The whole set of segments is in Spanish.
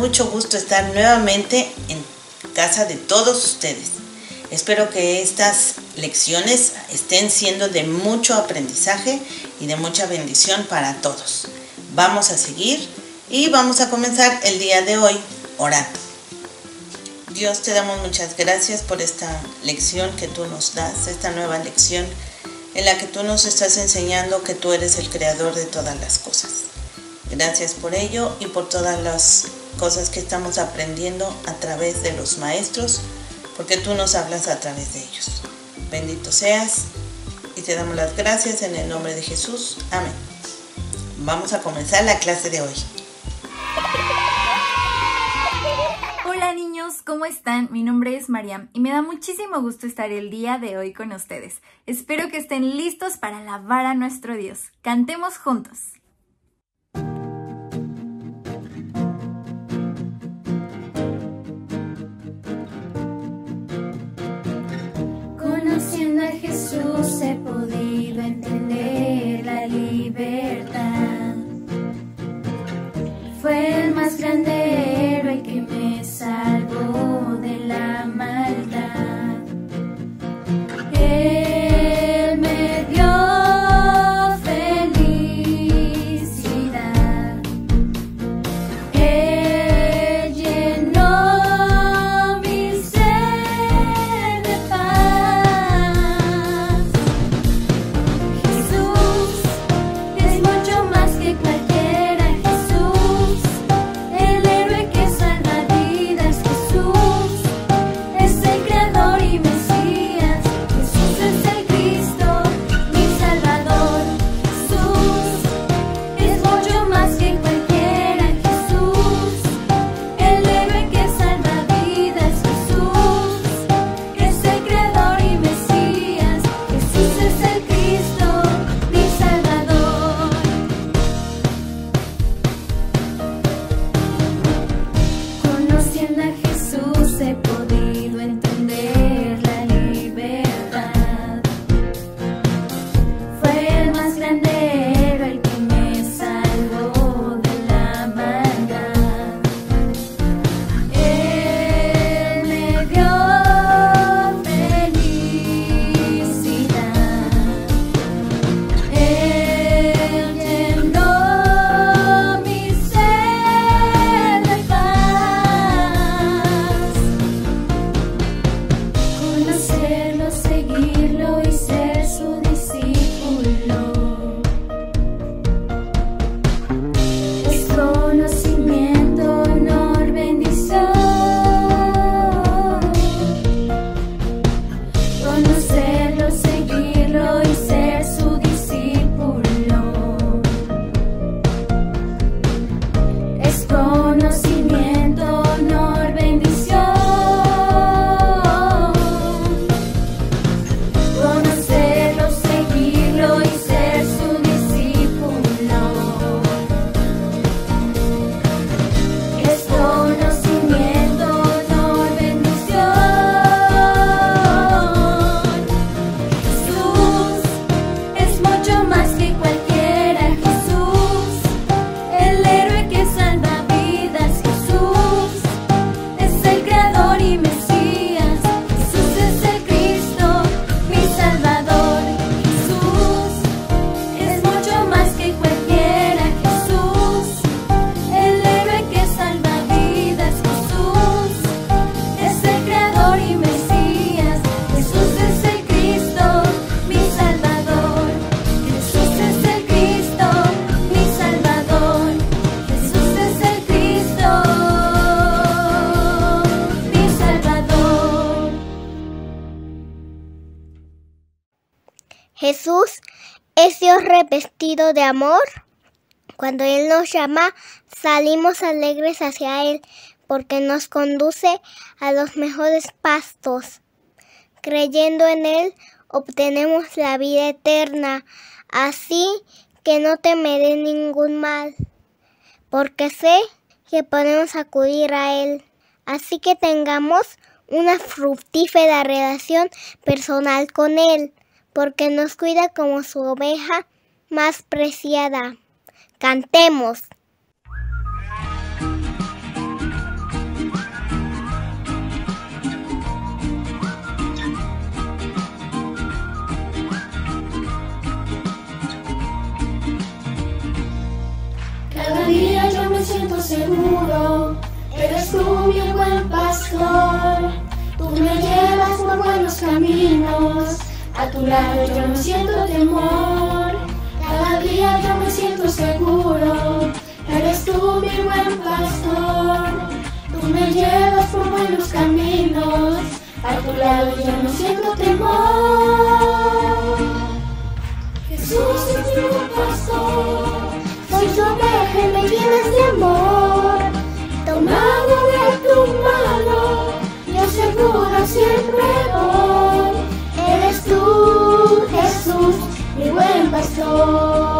mucho gusto estar nuevamente en casa de todos ustedes. Espero que estas lecciones estén siendo de mucho aprendizaje y de mucha bendición para todos. Vamos a seguir y vamos a comenzar el día de hoy orando. Dios te damos muchas gracias por esta lección que tú nos das, esta nueva lección en la que tú nos estás enseñando que tú eres el creador de todas las cosas. Gracias por ello y por todas las cosas que estamos aprendiendo a través de los maestros, porque tú nos hablas a través de ellos. Bendito seas y te damos las gracias en el nombre de Jesús. Amén. Vamos a comenzar la clase de hoy. Hola niños, ¿cómo están? Mi nombre es Mariam y me da muchísimo gusto estar el día de hoy con ustedes. Espero que estén listos para alabar a nuestro Dios. Cantemos juntos. Jesús he podido entender la libertad. Fue el más grande héroe que me salvó de la maldad. De amor. Cuando Él nos llama, salimos alegres hacia Él porque nos conduce a los mejores pastos. Creyendo en Él, obtenemos la vida eterna. Así que no temeré ningún mal, porque sé que podemos acudir a Él. Así que tengamos una fructífera relación personal con Él, porque nos cuida como su oveja más preciada. Cantemos. Cada día yo me siento seguro, eres tú mi buen pastor. Tú me llevas por buenos caminos, a tu lado yo no siento temor día yo me siento seguro. Eres tú mi buen pastor. Tú me llevas por buenos caminos. A tu lado yo no siento temor. Jesús es mi buen pastor. Soy tu oveja y me llenas de amor. Tomado de tu mano, yo seguro siempre voy. buen pastor.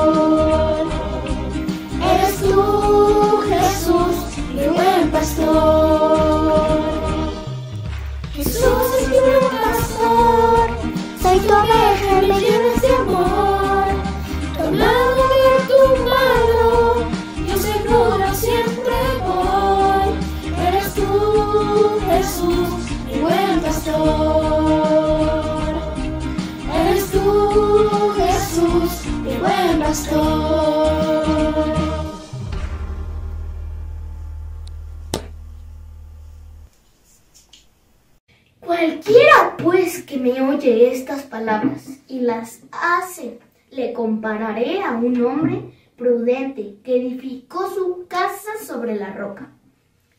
Cualquiera pues que me oye estas palabras y las hace, le compararé a un hombre prudente que edificó su casa sobre la roca.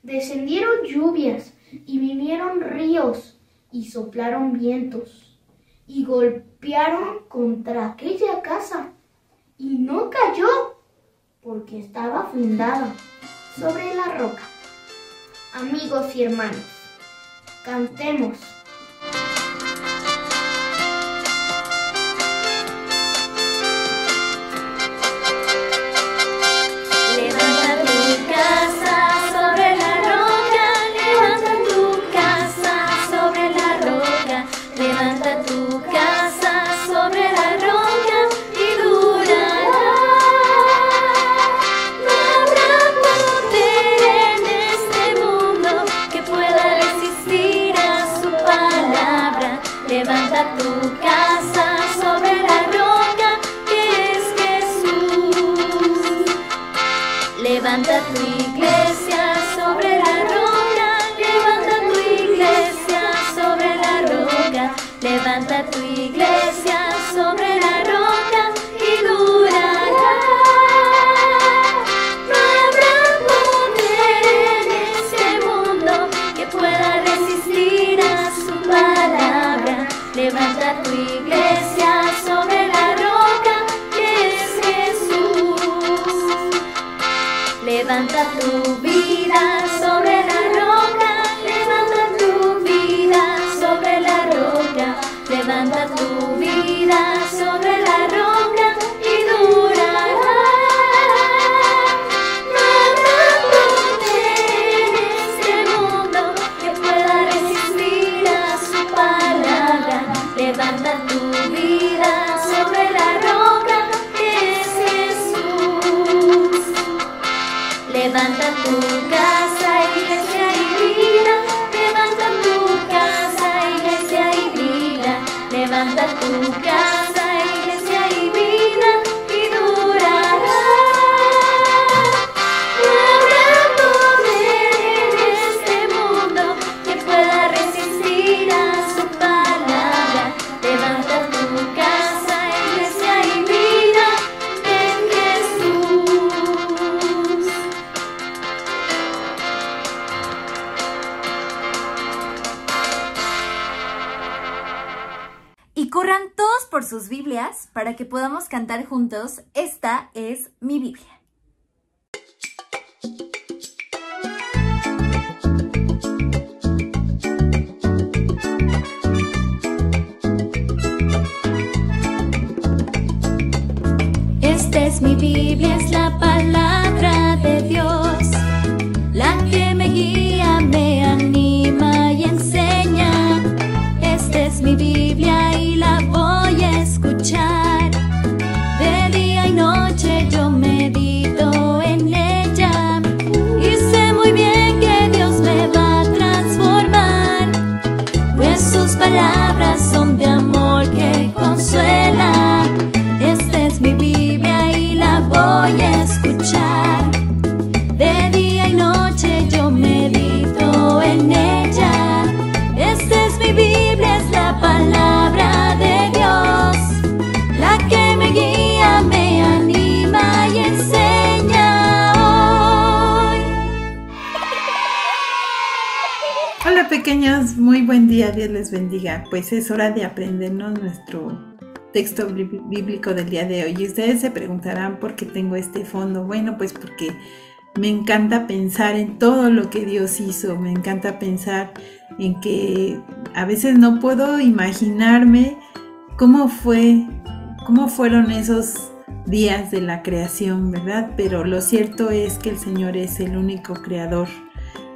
Descendieron lluvias y vinieron ríos y soplaron vientos y golpearon contra aquella casa y no cayó porque estaba fundado sobre la roca. Amigos y hermanos, cantemos. para que podamos cantar juntos, esta es Muy buen día, Dios les bendiga. Pues es hora de aprendernos nuestro texto bí- bíblico del día de hoy. Y ustedes se preguntarán por qué tengo este fondo. Bueno, pues porque me encanta pensar en todo lo que Dios hizo. Me encanta pensar en que a veces no puedo imaginarme cómo fue, cómo fueron esos días de la creación, ¿verdad? Pero lo cierto es que el Señor es el único creador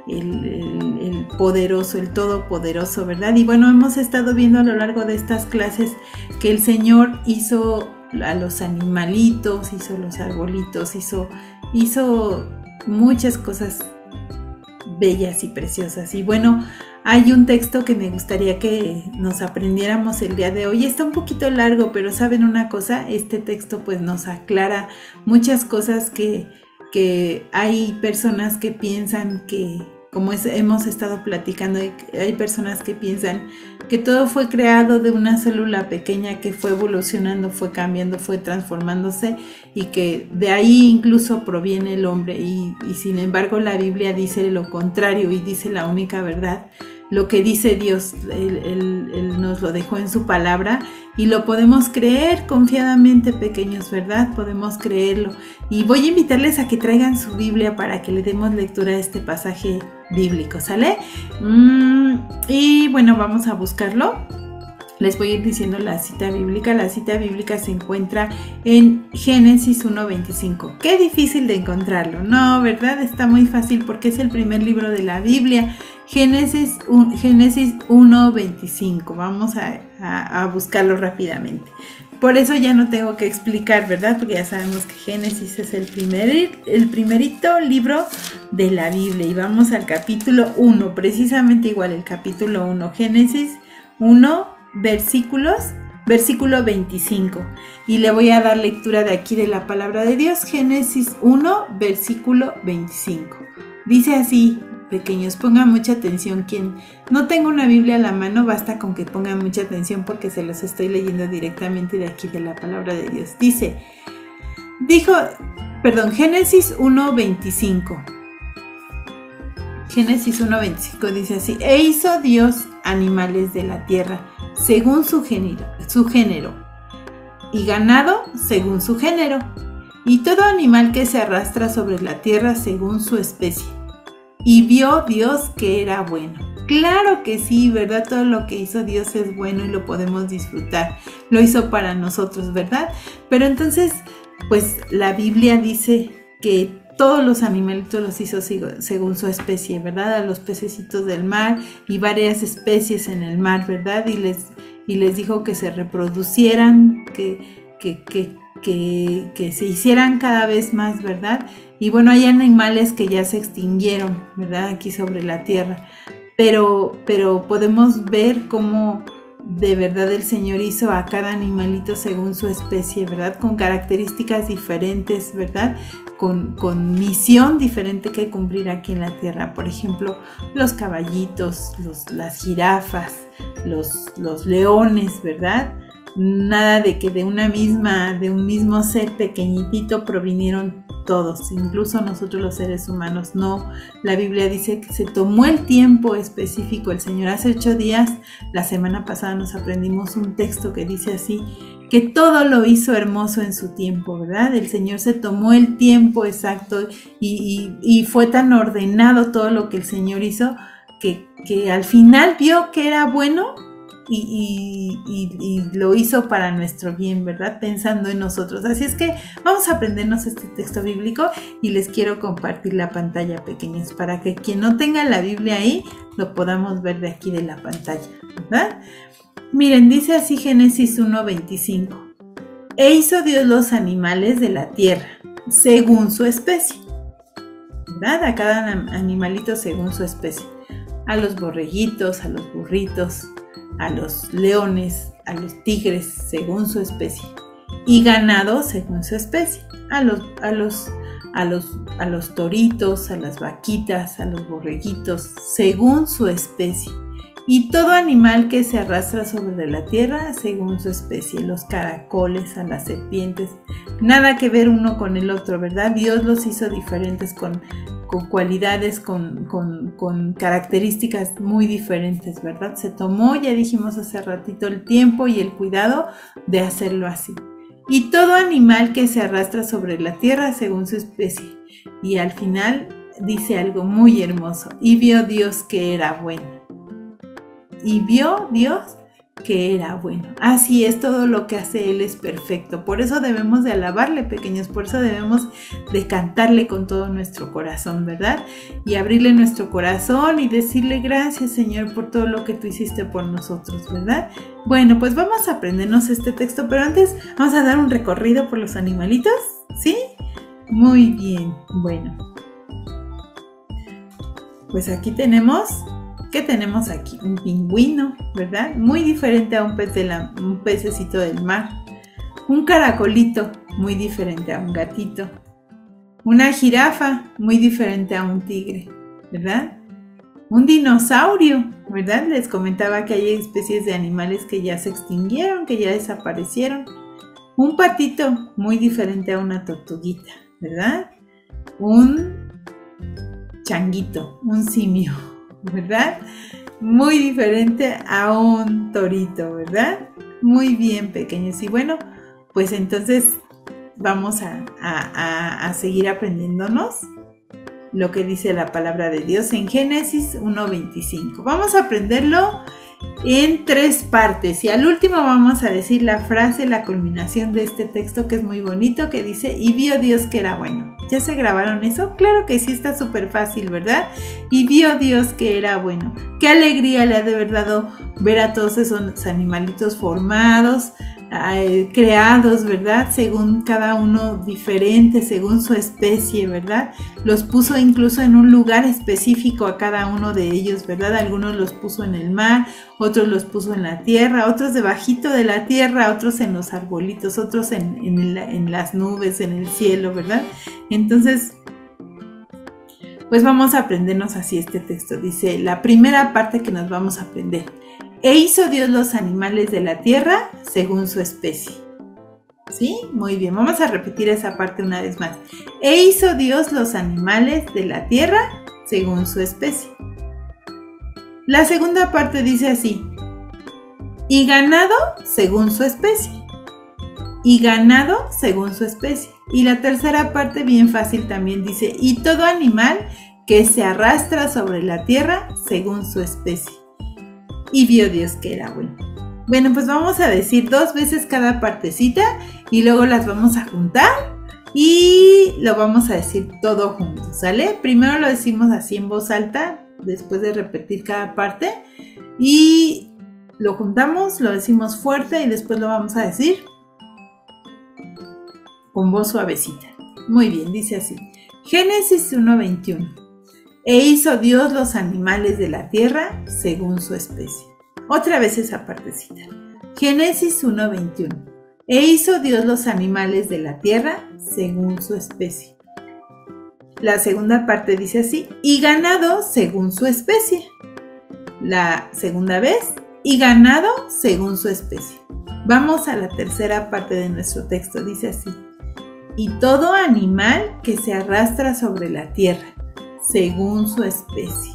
el, el- el poderoso, el todopoderoso, ¿verdad? Y bueno, hemos estado viendo a lo largo de estas clases que el Señor hizo a los animalitos, hizo los arbolitos, hizo, hizo muchas cosas bellas y preciosas. Y bueno, hay un texto que me gustaría que nos aprendiéramos el día de hoy. Está un poquito largo, pero saben una cosa, este texto pues nos aclara muchas cosas que, que hay personas que piensan que, como es- hemos estado platicando, hay, hay personas que piensan que todo fue creado de una célula pequeña que fue evolucionando, fue cambiando, fue transformándose y que de ahí incluso proviene el hombre. Y, y sin embargo la Biblia dice lo contrario y dice la única verdad. Lo que dice Dios, él, él- Él nos lo dejó en su palabra y lo podemos creer confiadamente, pequeños, ¿verdad? Podemos creerlo. Y voy a invitarles a que traigan su Biblia para que le demos lectura a este pasaje bíblico, ¿sale? Mm, y bueno, vamos a buscarlo. Les voy a ir diciendo la cita bíblica. La cita bíblica se encuentra en Génesis 1.25. Qué difícil de encontrarlo. No, ¿verdad? Está muy fácil porque es el primer libro de la Biblia. Génesis, un- Génesis 1.25. Vamos a buscarlo rápidamente. Por eso ya no tengo que explicar, ¿verdad? Porque ya sabemos que Génesis es el, primer, el primerito libro de la Biblia. Y vamos al capítulo 1, precisamente igual el capítulo 1. Génesis 1, versículos, versículo 25. Y le voy a dar lectura de aquí de la palabra de Dios. Génesis 1, versículo 25. Dice así, pequeños, pongan mucha atención. Quien no tenga una Biblia a la mano, basta con que pongan mucha atención porque se los estoy leyendo directamente de aquí de la palabra de Dios. Dice, dijo, perdón, Génesis 1.25. Génesis 1.25 dice así, e hizo Dios animales de la tierra según su género, su género, y ganado según su género, y todo animal que se arrastra sobre la tierra según su especie. Y vio Dios que era bueno. Claro que sí, ¿verdad? Todo lo que hizo Dios es bueno y lo podemos disfrutar. Lo hizo para nosotros, ¿verdad? Pero entonces, pues la Biblia dice que todos los animalitos los hizo según su especie, ¿verdad? A los pececitos del mar y varias especies en el mar, ¿verdad? Y les, y les dijo que se reproducieran, que, que, que, que, que se hicieran cada vez más, ¿verdad? Y bueno, hay animales que ya se extinguieron, ¿verdad? Aquí sobre la tierra. Pero, pero podemos ver cómo de verdad el Señor hizo a cada animalito según su especie, ¿verdad? Con características diferentes, ¿verdad? Con, con misión diferente que cumplir aquí en la tierra. Por ejemplo, los caballitos, los, las jirafas, los, los leones, ¿verdad? Nada de que de una misma, de un mismo ser pequeñitito provinieron todos, incluso nosotros los seres humanos. No, la Biblia dice que se tomó el tiempo específico. El Señor hace ocho días, la semana pasada nos aprendimos un texto que dice así, que todo lo hizo hermoso en su tiempo, ¿verdad? El Señor se tomó el tiempo exacto y, fue tan ordenado todo lo que el Señor hizo que, al final vio que era bueno y- y lo hizo para nuestro bien, ¿verdad? Pensando en nosotros. Así es que vamos a aprendernos este texto bíblico y les quiero compartir la pantalla, pequeños, para que quien no tenga la Biblia ahí lo podamos ver de aquí de la pantalla, ¿verdad? Miren, dice así Génesis 1.25. E hizo Dios los animales de la tierra, según su especie. ¿Verdad? A cada an- animalito según su especie. A los borreguitos, a los burritos, a los leones, a los tigres, según su especie. Y ganado según su especie. A los, a los, a los, a los toritos, a las vaquitas, a los borreguitos, según su especie. Y todo animal que se arrastra sobre la tierra según su especie, los caracoles, a las serpientes, nada que ver uno con el otro, ¿verdad? Dios los hizo diferentes con, con cualidades, con, con, con características muy diferentes, ¿verdad? Se tomó, ya dijimos hace ratito, el tiempo y el cuidado de hacerlo así. Y todo animal que se arrastra sobre la tierra según su especie. Y al final dice algo muy hermoso. Y vio Dios que era bueno y vio Dios que era bueno. Así es, todo lo que hace Él es perfecto. Por eso debemos de alabarle, pequeños, por eso debemos de cantarle con todo nuestro corazón, ¿verdad? Y abrirle nuestro corazón y decirle gracias, Señor, por todo lo que tú hiciste por nosotros, ¿verdad? Bueno, pues vamos a aprendernos este texto, pero antes vamos a dar un recorrido por los animalitos, ¿sí? Muy bien, bueno. Pues aquí tenemos ¿Qué tenemos aquí? Un pingüino, ¿verdad? Muy diferente a un, pececito del mar. Un caracolito, muy diferente a un gatito. Una jirafa, muy diferente a un tigre, ¿verdad? Un dinosaurio, ¿verdad? Les comentaba que hay especies de animales que ya se extinguieron, que ya desaparecieron. Un patito, muy diferente a una tortuguita, ¿verdad? Un changuito, un simio, ¿verdad? Muy diferente a un torito, ¿verdad? Muy bien, pequeños. Y bueno, pues entonces vamos a, a, seguir aprendiéndonos lo que dice la palabra de Dios en Génesis 1.25. Vamos a aprenderlo en tres partes y al último vamos a decir la frase, la culminación de este texto que es muy bonito, que dice, y vio Dios que era bueno. ¿Ya se grabaron eso? Claro que sí, está súper fácil, ¿verdad? Y vio Dios que era bueno. Qué alegría le ha de verdad ver a todos esos animalitos formados, eh, creados, ¿verdad? Según cada uno diferente, según su especie, ¿verdad? Los puso incluso en un lugar específico a cada uno de ellos, ¿verdad? Algunos los puso en el mar, otros los puso en la tierra, otros debajito de la tierra, otros en los arbolitos, otros en, en las nubes, en el cielo, ¿verdad? Entonces, pues vamos a aprendernos así este texto. Dice, la primera parte que nos vamos a aprender. E hizo Dios los animales de la tierra según su especie. ¿Sí? Muy bien, vamos a repetir esa parte una vez más. E hizo Dios los animales de la tierra según su especie. La segunda parte dice así. Y ganado según su especie. Y ganado según su especie. Y la tercera parte bien fácil también dice. Y todo animal que se arrastra sobre la tierra según su especie y vio Dios que era bueno. Bueno, pues vamos a decir dos veces cada partecita y luego las vamos a juntar y lo vamos a decir todo junto, ¿sale? Primero lo decimos así en voz alta, después de repetir cada parte y lo juntamos, lo decimos fuerte y después lo vamos a decir con voz suavecita. Muy bien, dice así. Génesis 1.21 e hizo Dios los animales de la tierra según su especie. Otra vez esa partecita. Génesis 1.21. E hizo Dios los animales de la tierra según su especie. La segunda parte dice así, y ganado según su especie. La segunda vez, y ganado según su especie. Vamos a la tercera parte de nuestro texto, dice así, y todo animal que se arrastra sobre la tierra según su especie.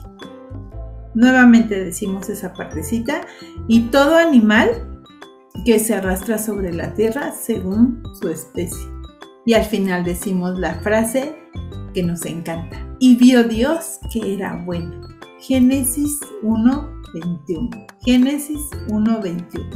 Nuevamente decimos esa partecita y todo animal que se arrastra sobre la tierra según su especie. Y al final decimos la frase que nos encanta. Y vio Dios que era bueno. Génesis 1, 21. Génesis 1,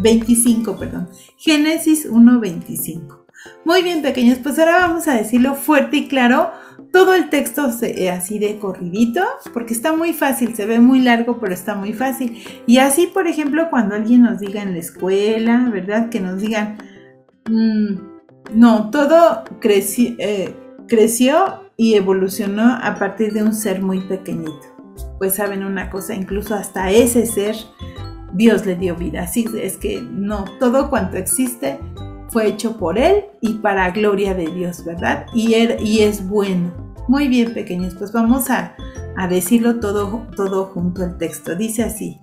25, perdón. Génesis 1, 25. Muy bien, pequeños, pues ahora vamos a decirlo fuerte y claro todo el texto eh, así de corridito, porque está muy fácil, se ve muy largo, pero está muy fácil. Y así, por ejemplo, cuando alguien nos diga en la escuela, ¿verdad? Que nos digan, mm, no, todo eh, creció y evolucionó a partir de un ser muy pequeñito. Pues saben una cosa, incluso hasta ese ser Dios le dio vida. Así es que no, todo cuanto existe fue hecho por Él y para gloria de Dios, ¿verdad? Y, er, y es bueno. Muy bien, pequeños, pues vamos a, decirlo todo, todo junto al texto. Dice así.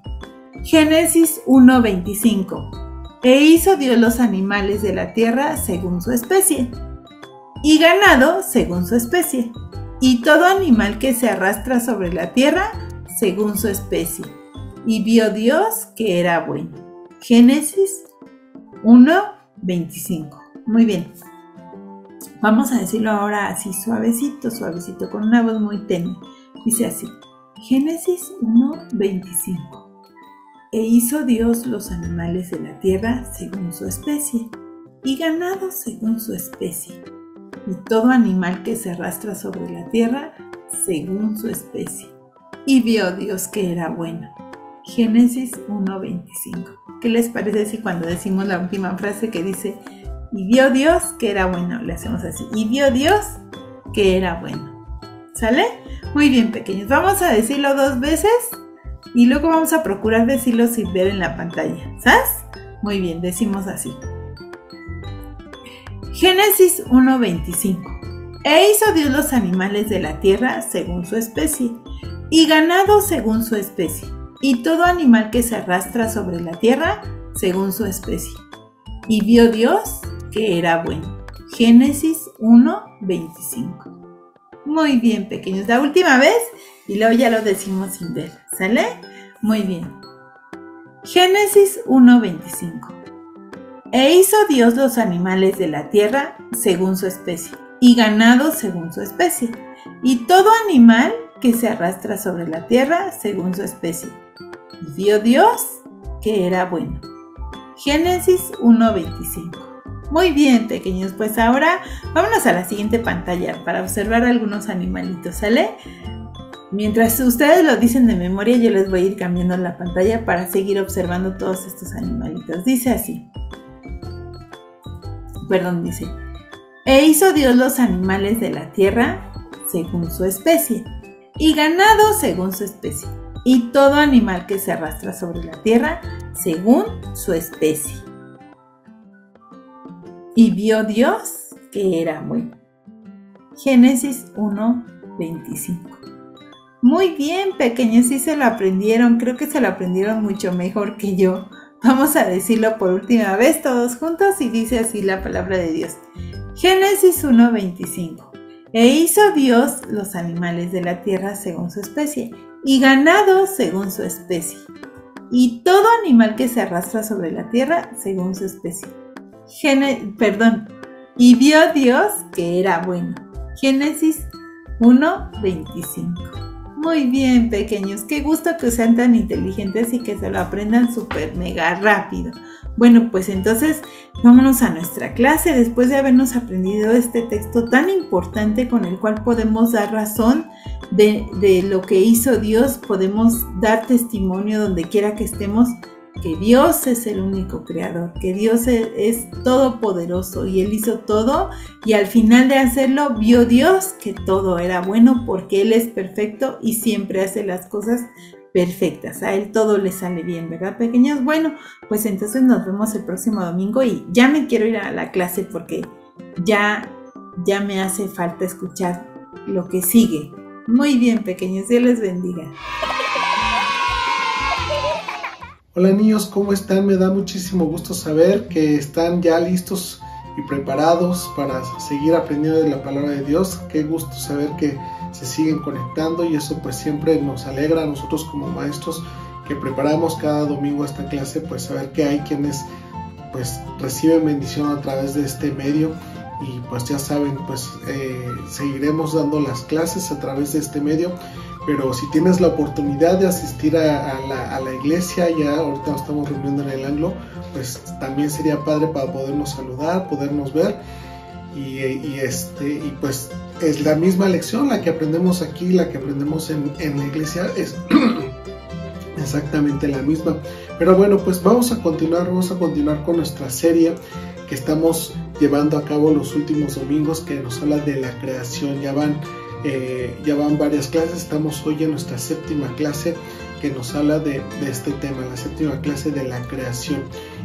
Génesis 1:25. E hizo Dios los animales de la tierra según su especie, y ganado según su especie, y todo animal que se arrastra sobre la tierra según su especie. Y vio Dios que era bueno. Génesis 1:25. Muy bien. Vamos a decirlo ahora así suavecito, suavecito, con una voz muy tenue. Dice así, Génesis 1:25. E hizo Dios los animales de la tierra según su especie, y ganado según su especie, y todo animal que se arrastra sobre la tierra según su especie. Y vio Dios que era bueno. Génesis 1:25. ¿Qué les parece si cuando decimos la última frase que dice, y vio Dios que era bueno, le hacemos así, y vio Dios que era bueno? ¿Sale? Muy bien, pequeños. Vamos a decirlo dos veces y luego vamos a procurar decirlo sin ver en la pantalla. ¿Sabes? Muy bien, decimos así. Génesis 1:25. E hizo Dios los animales de la tierra según su especie, y ganado según su especie, y todo animal que se arrastra sobre la tierra según su especie. Y vio Dios que era bueno. Génesis 1:25. Muy bien, pequeños. La última vez y luego ya lo decimos sin ver. ¿Sale? Muy bien. Génesis 1:25. E hizo Dios los animales de la tierra según su especie, y ganado según su especie, y todo animal que se arrastra sobre la tierra según su especie. Y vio Dios que era bueno. Génesis 1:25. Muy bien, pequeños, pues ahora vámonos a la siguiente pantalla para observar algunos animalitos, ¿sale? Mientras ustedes lo dicen de memoria, yo les voy a ir cambiando la pantalla para seguir observando todos estos animalitos. Dice así. Perdón, dice. E hizo Dios los animales de la tierra según su especie, y ganado según su especie, y todo animal que se arrastra sobre la tierra según su especie. Y vio Dios que era bueno. Génesis 1, 25. Muy bien, pequeños, sí se lo aprendieron. Creo que se lo aprendieron mucho mejor que yo. Vamos a decirlo por última vez todos juntos y dice así la palabra de Dios. Génesis 1:25. E hizo Dios los animales de la tierra según su especie y ganado según su especie y todo animal que se arrastra sobre la tierra según su especie. Perdón. Y vio Dios que era bueno. Génesis 1:25. Muy bien, pequeños. Qué gusto que sean tan inteligentes y que se lo aprendan súper mega rápido. Bueno, pues entonces vámonos a nuestra clase después de habernos aprendido este texto tan importante con el cual podemos dar razón de, de lo que hizo Dios, podemos dar testimonio donde quiera que estemos que Dios es el único creador, que Dios e-, es, todopoderoso y Él hizo todo y al final de hacerlo vio Dios que todo era bueno porque Él es perfecto y siempre hace las cosas perfectas. A Él todo le sale bien, ¿verdad, pequeños? Bueno, pues entonces nos vemos el próximo domingo y ya me quiero ir a la clase porque ya, ya me hace falta escuchar lo que sigue. Muy bien, pequeños, Dios les bendiga. Hola niños, ¿cómo están? Me da muchísimo gusto saber que están ya listos y preparados para seguir aprendiendo de la palabra de Dios. Qué gusto saber que se siguen conectando y eso pues siempre nos alegra a nosotros como maestros que preparamos cada domingo esta clase, pues saber que hay quienes pues reciben bendición a través de este medio y pues ya saben pues eh, seguiremos dando las clases a través de este medio pero si tienes la oportunidad de asistir a, la, iglesia, ya ahorita nos estamos reuniendo en el anglo, pues también sería padre para podernos saludar, podernos ver. Y, este, y pues es la misma lección, la que aprendemos aquí, la que aprendemos en, en la iglesia, es exactamente la misma. Pero bueno, pues vamos a continuar, vamos a continuar con nuestra serie que estamos llevando a cabo los últimos domingos que nos habla de la creación. Ya van eh, ya van varias clases, estamos hoy en nuestra séptima clase que nos habla de, este tema, la séptima clase de la creación.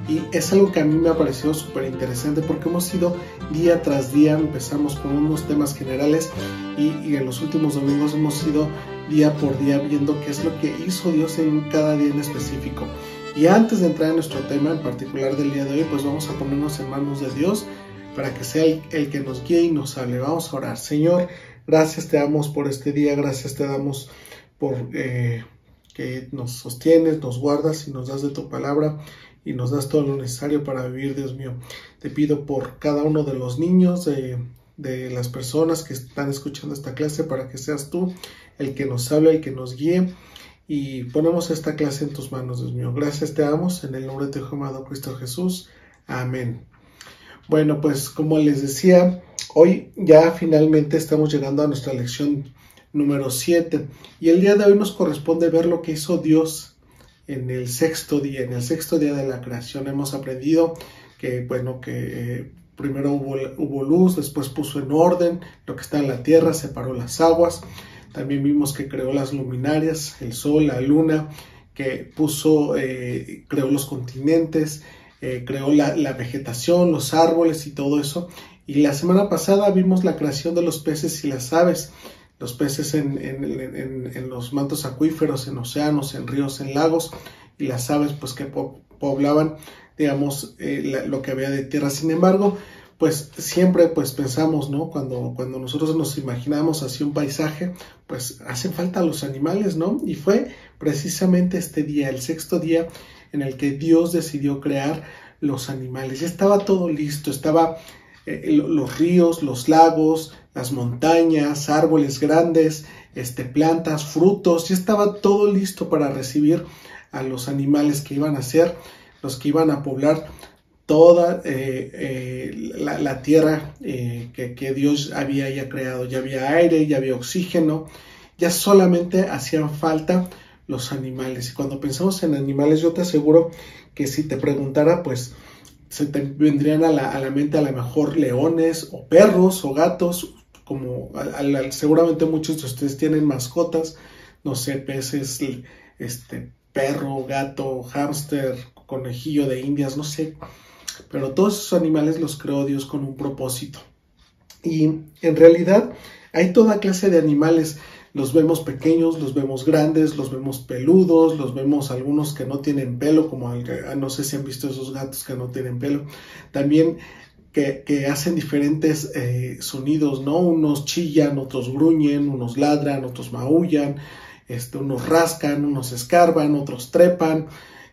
Y es algo que a mí me ha parecido súper interesante porque hemos ido día tras día, empezamos con unos temas generales y, en los últimos domingos hemos ido día por día viendo qué es lo que hizo Dios en cada día en específico. Y antes de entrar en nuestro tema en particular del día de hoy, pues vamos a ponernos en manos de Dios para que sea el, el que nos guíe y nos hable. Vamos a orar. Señor, gracias te damos por este día, gracias te damos por eh, que nos sostienes, nos guardas y nos das de tu palabra y nos das todo lo necesario para vivir, Dios mío. Te pido por cada uno de los niños, de, de las personas que están escuchando esta clase, para que seas tú el que nos hable, el que nos guíe. Y ponemos esta clase en tus manos, Dios mío. Gracias te damos en el nombre de tu amado Cristo Jesús. Amén. Bueno, pues como les decía, hoy ya finalmente estamos llegando a nuestra lección número 7 y el día de hoy nos corresponde ver lo que hizo Dios en el sexto día, en el sexto día de la creación. Hemos aprendido que, bueno, que eh, primero hubo, luz, después puso en orden lo que está en la tierra, separó las aguas. También vimos que creó las luminarias, el sol, la luna, que puso, eh, creó los continentes, eh, creó la, la, vegetación, los árboles y todo eso. Y la semana pasada vimos la creación de los peces y las aves los peces en, en, en, los mantos acuíferos, en océanos, en ríos, en lagos, y las aves pues que po poblaban, digamos, eh, lo que había de tierra. Sin embargo, pues siempre pues pensamos, ¿no? Cuando, cuando nosotros nos imaginamos así un paisaje, pues hacen falta los animales, ¿no? Y fue precisamente este día, el sexto día, en el que Dios decidió crear los animales. Ya estaba todo listo, estaba eh, los ríos, los lagos, las montañas, árboles grandes, este, plantas, frutos, ya estaba todo listo para recibir a los animales que iban a ser, los que iban a poblar toda eh, eh, la, tierra eh, que, que, Dios había ya creado. Ya había aire, ya había oxígeno, ya solamente hacían falta los animales. Y cuando pensamos en animales, yo te aseguro que si te preguntara, pues se te vendrían a la, a la mente a lo mejor leones o perros o gatos como seguramente muchos de ustedes tienen mascotas, no sé, peces, este, perro, gato, hámster, conejillo de indias, no sé, pero todos esos animales los creó Dios con un propósito. Y en realidad hay toda clase de animales, los vemos pequeños, los vemos grandes, los vemos peludos, los vemos algunos que no tienen pelo, como el, no sé si han visto esos gatos que no tienen pelo. También que, que hacen diferentes eh, sonidos, ¿no? Unos chillan, otros gruñen, unos ladran, otros maullan, este, unos rascan, unos escarban, otros trepan,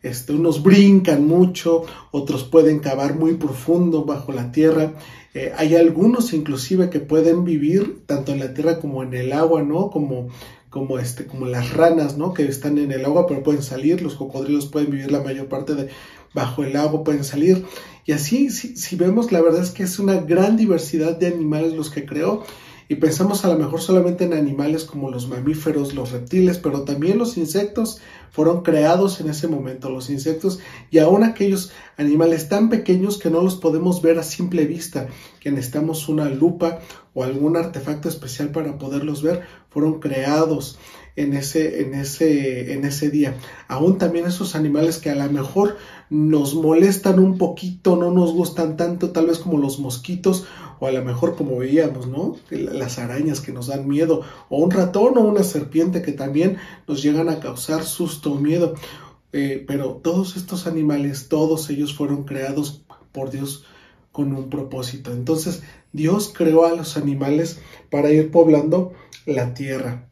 este, unos brincan mucho, otros pueden cavar muy profundo bajo la tierra. Eh, hay algunos inclusive que pueden vivir tanto en la tierra como en el agua, ¿no? Como, como, este, como las ranas, ¿no? Que están en el agua pero pueden salir, los cocodrilos pueden vivir la mayor parte de bajo el agua, pueden salir. Y así, si, si, vemos, la verdad es que es una gran diversidad de animales los que creó. Y pensamos a lo mejor solamente en animales como los mamíferos, los reptiles, pero también los insectos fueron creados en ese momento, los insectos y aún aquellos animales tan pequeños que no los podemos ver a simple vista, que necesitamos una lupa o algún artefacto especial para poderlos ver, fueron creados en ese, en ese, en ese día. Aún también esos animales que a lo mejor nos molestan un poquito, no nos gustan tanto, tal vez como los mosquitos, o a lo mejor como veíamos, ¿no? Las arañas que nos dan miedo, o un ratón o una serpiente que también nos llegan a causar susto o miedo. Eh, pero todos estos animales, todos ellos fueron creados por Dios con un propósito. Entonces, Dios creó a los animales para ir poblando la tierra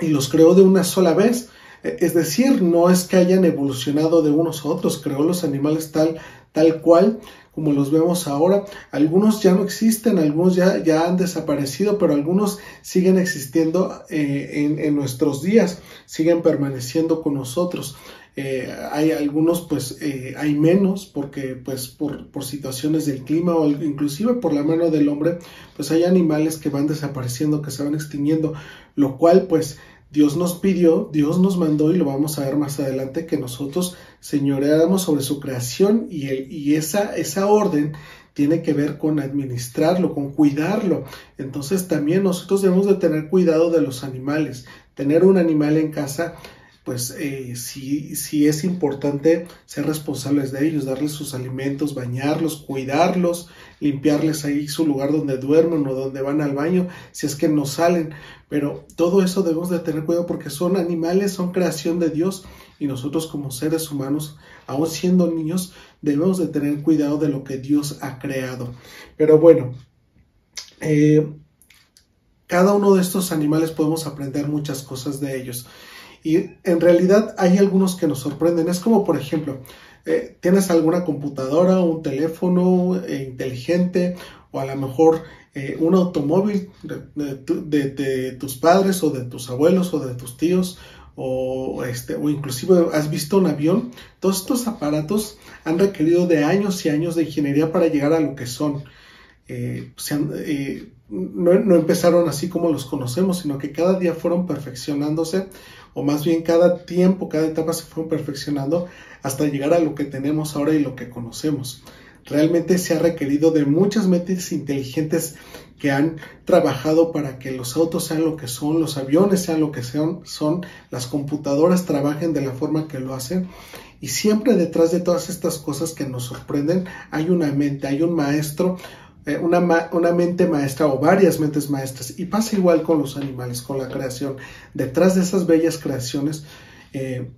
y los creó de una sola vez. E, es decir, no es que hayan evolucionado de unos a otros, creó los animales tal, tal cual como los vemos ahora. Algunos ya no existen, algunos ya, ya han desaparecido, pero algunos siguen existiendo eh, en, en, nuestros días, siguen permaneciendo con nosotros. Eh, hay algunos, pues eh, hay menos, porque pues por, por, situaciones del clima o inclusive por la mano del hombre, pues hay animales que van desapareciendo, que se van extinguiendo, lo cual pues Dios nos pidió, Dios nos mandó y lo vamos a ver más adelante que nosotros señoreáramos sobre su creación y, el, y esa, esa orden tiene que ver con administrarlo, con cuidarlo. Entonces también nosotros debemos de tener cuidado de los animales. Tener un animal en casa pues eh, sí, sí es importante ser responsables de ellos, darles sus alimentos, bañarlos, cuidarlos, limpiarles ahí su lugar donde duermen o donde van al baño, si es que no salen. Pero todo eso debemos de tener cuidado porque son animales, son creación de Dios y nosotros como seres humanos, aún siendo niños, debemos de tener cuidado de lo que Dios ha creado. Pero bueno, eh, cada uno de estos animales podemos aprender muchas cosas de ellos. Y en realidad hay algunos que nos sorprenden. Es como, por ejemplo, eh, tienes alguna computadora, un teléfono eh, inteligente o a lo mejor eh, un automóvil de, tus padres o de tus abuelos o de tus tíos o, este, o inclusive has visto un avión. Todos estos aparatos han requerido de años y años de ingeniería para llegar a lo que son. No, empezaron así como los conocemos, sino que cada día fueron perfeccionándose o más bien cada tiempo, cada etapa se fue perfeccionando hasta llegar a lo que tenemos ahora y lo que conocemos. Realmente se ha requerido de muchas mentes inteligentes que han trabajado para que los autos sean lo que son, los aviones sean lo que sean, son, las computadoras trabajen de la forma que lo hacen. Y siempre detrás de todas estas cosas que nos sorprenden hay una mente, hay un maestro, eh, una, una, mente maestra o varias mentes maestras. Y pasa igual con los animales, con la creación. Detrás de esas bellas creaciones eh,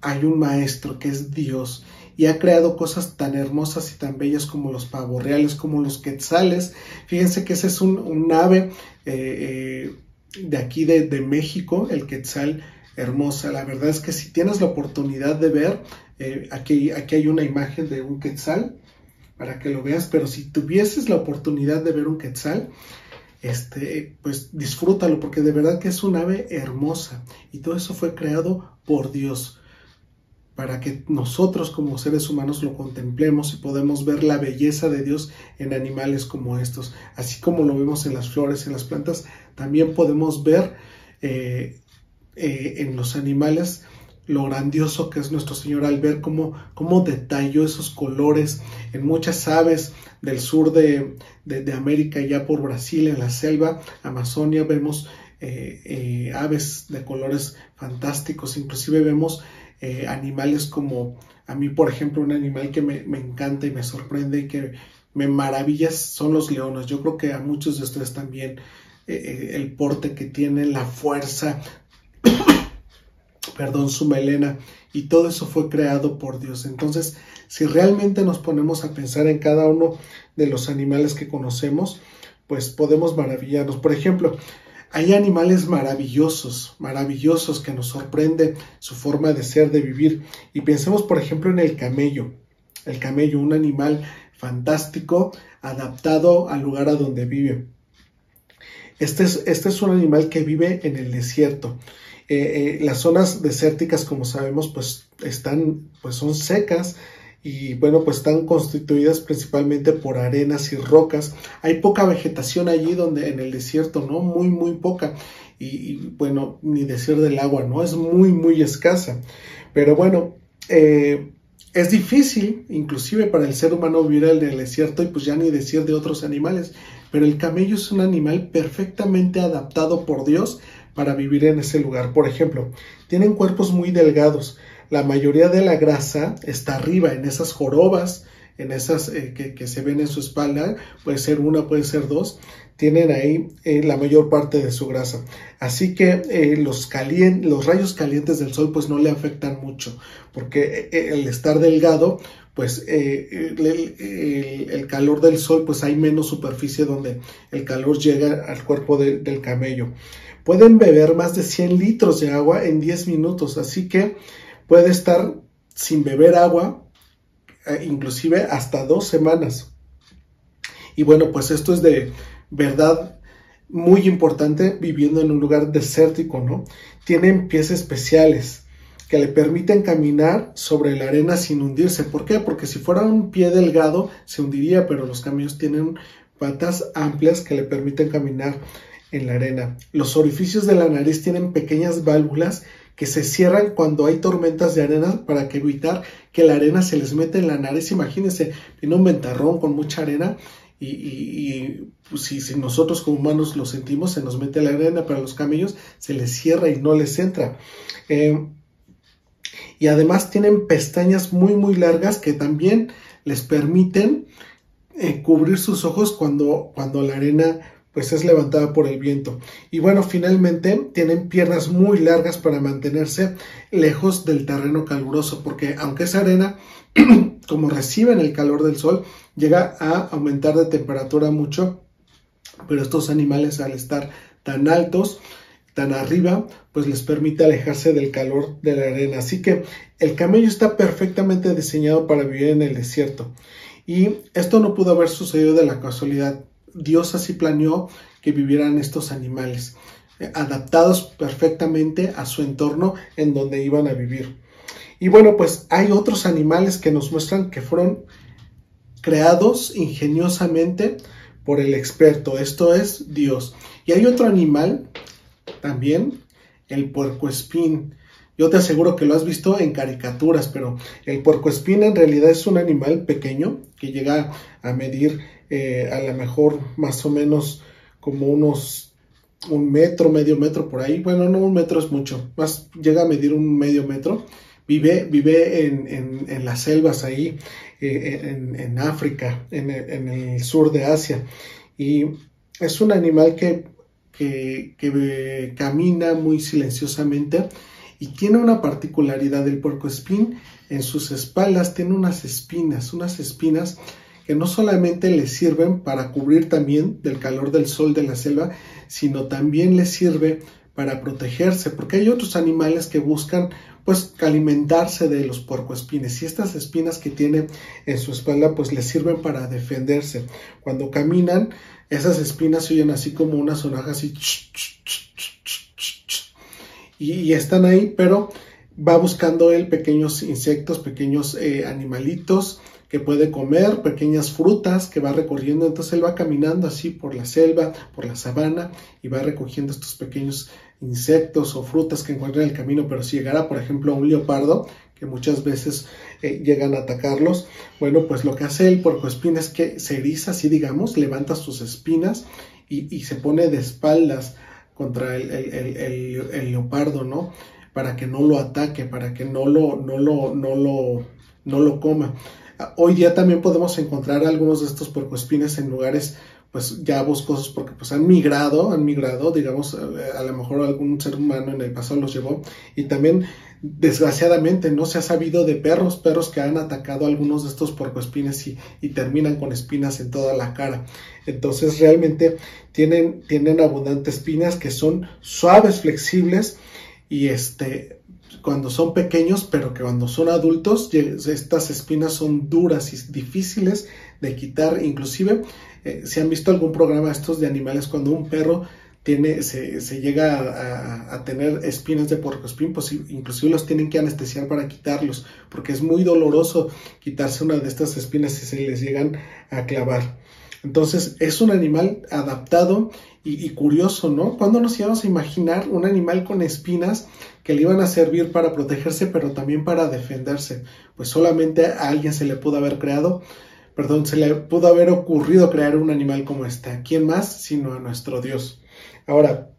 hay un maestro que es Dios y ha creado cosas tan hermosas y tan bellas como los pavorreales, como los quetzales. Fíjense que ese es un, ave eh, de aquí de, de, México, el quetzal hermosa. La verdad es que si tienes la oportunidad de ver, aquí, aquí hay una imagen de un quetzal para que lo veas, pero si tuvieses la oportunidad de ver un quetzal, este, pues disfrútalo, porque de verdad que es un ave hermosa y todo eso fue creado por Dios para que nosotros como seres humanos lo contemplemos y podemos ver la belleza de Dios en animales como estos. Así como lo vemos en las flores, en las plantas, también podemos ver eh, eh, en los animales lo grandioso que es nuestro Señor al ver cómo, cómo detalló esos colores en muchas aves del sur de, de, América, ya por Brasil, en la selva, Amazonia, vemos eh, eh, aves de colores fantásticos, inclusive vemos eh, animales como a mí, por ejemplo, un animal que me, me encanta y me sorprende y que me maravilla son los leones. Yo creo que a muchos de ustedes también el porte que tienen, la fuerza, perdón, su melena, y todo eso fue creado por Dios. Entonces, si realmente nos ponemos a pensar en cada uno de los animales que conocemos, pues podemos maravillarnos. Por ejemplo, hay animales maravillosos, maravillosos que nos sorprende su forma de ser, de vivir. Y pensemos, por ejemplo, en el camello. El camello, un animal fantástico, adaptado al lugar a donde vive. Este es, este es un animal que vive en el desierto. Eh, eh, las zonas desérticas, como sabemos, pues están, pues son secas y bueno, pues están constituidas principalmente por arenas y rocas. Hay poca vegetación allí donde en el desierto, ¿no? Muy, muy poca. Y, bueno, ni decir del agua, ¿no? Es muy, muy escasa. Pero bueno, eh, es difícil, inclusive para el ser humano vivir en el desierto y pues ya ni decir de otros animales. Pero el camello es un animal perfectamente adaptado por Dios para vivir en ese lugar. Por ejemplo, tienen cuerpos muy delgados. La mayoría de la grasa está arriba, en esas jorobas, en esas eh, que, se ven en su espalda, puede ser una, puede ser dos, tienen ahí eh, la mayor parte de su grasa. Así que eh, los, los rayos calientes del sol pues no le afectan mucho, porque el estar delgado, pues el, calor del sol pues hay menos superficie donde el calor llega al cuerpo del camello. Pueden beber más de 100 litros de agua en 10 minutos, así que puede estar sin beber agua eh, inclusive hasta dos semanas. Y bueno, pues esto es de verdad muy importante viviendo en un lugar desértico, ¿no? Tienen pies especiales que le permiten caminar sobre la arena sin hundirse. ¿Por qué? Porque si fuera un pie delgado se hundiría, pero los camellos tienen patas amplias que le permiten caminar en la arena. Los orificios de la nariz tienen pequeñas válvulas que se cierran cuando hay tormentas de arena para que evitar que la arena se les meta en la nariz. Imagínense, en un ventarrón con mucha arena y, pues, si, nosotros como humanos lo sentimos, se nos mete la arena, para los camellos se les cierra y no les entra. Eh, Y además tienen pestañas muy muy largas que también les permiten eh, cubrir sus ojos cuando, cuando la arena pues es levantada por el viento. Y bueno, finalmente tienen piernas muy largas para mantenerse lejos del terreno caluroso, porque aunque es arena, como reciben el calor del sol, llega a aumentar de temperatura mucho, pero estos animales al estar tan altos, tan arriba, pues les permite alejarse del calor de la arena. Así que el camello está perfectamente diseñado para vivir en el desierto. Y esto no pudo haber sucedido de la casualidad. Dios así planeó que vivieran estos animales, eh, adaptados perfectamente a su entorno en donde iban a vivir. Y bueno, pues hay otros animales que nos muestran que fueron creados ingeniosamente por el experto, esto es Dios. Y hay otro animal también, el puercoespín. Yo te aseguro que lo has visto en caricaturas, pero el puercoespín en realidad es un animal pequeño que llega a medir eh, a lo mejor más o menos como unos un metro, medio metro por ahí. Bueno, no un metro es mucho, más llega a medir un medio metro. Vive, vive en, las selvas ahí, eh, en, África, en, el sur de Asia. Y es un animal que, que camina muy silenciosamente y tiene una particularidad del puercoespín. En sus espaldas tiene unas espinas, unas espinas que no solamente le sirven para cubrir también del calor del sol de la selva, sino también les sirve para protegerse, porque hay otros animales que buscan pues alimentarse de los puercoespines y estas espinas que tiene en su espalda pues les sirven para defenderse. Cuando caminan, esas espinas se oyen así como una sonaja así y, están ahí, pero va buscando él pequeños insectos, pequeños eh, animalitos que puede comer, pequeñas frutas que va recorriendo. Entonces él va caminando así por la selva, por la sabana y va recogiendo estos pequeños insectos o frutas que encuentra en el camino. Pero si llegara, por ejemplo, a un leopardo, que muchas veces eh, llegan a atacarlos, bueno, pues lo que hace el puercoespín es que se eriza así, digamos, levanta sus espinas y, se pone de espaldas contra el, el, leopardo, ¿no? Para que no lo ataque, para que no lo, no lo, no lo, no lo coma. Hoy día también podemos encontrar algunos de estos puercoespines en lugares pues ya boscosos porque pues han migrado, han migrado, digamos, a, lo mejor algún ser humano en el pasado los llevó y también desgraciadamente no se ha sabido de perros, perros que han atacado a algunos de estos puercoespines y, y terminan con espinas en toda la cara. Entonces realmente tienen, tienen abundantes espinas que son suaves, flexibles y este cuando son pequeños, pero que cuando son adultos, estas espinas son duras y difíciles de quitar. Inclusive, eh, si han visto algún programa estos de animales, cuando un perro tiene, se, llega a, tener espinas de puercoespín, pues inclusive los tienen que anestesiar para quitarlos, porque es muy doloroso quitarse una de estas espinas si se les llegan a clavar. Entonces, es un animal adaptado y, curioso, ¿no? ¿Cuándo nos íbamos a imaginar un animal con espinas que le iban a servir para protegerse, pero también para defenderse? Pues solamente a alguien se le pudo haber creado, perdón, se le pudo haber ocurrido crear un animal como este. quién más? Sino a nuestro Dios. Ahora,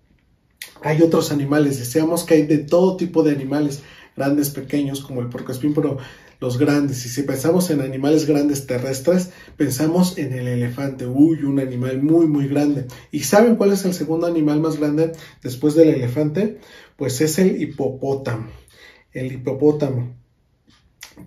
hay otros animales, deseamos que hay de todo tipo de animales, grandes, pequeños, como el porcoespín, pero los grandes. Y si pensamos en animales grandes terrestres, pensamos en el elefante. Uy, un animal muy, muy grande. ¿Y saben cuál es el segundo animal más grande después del elefante? Pues es el hipopótamo. El hipopótamo.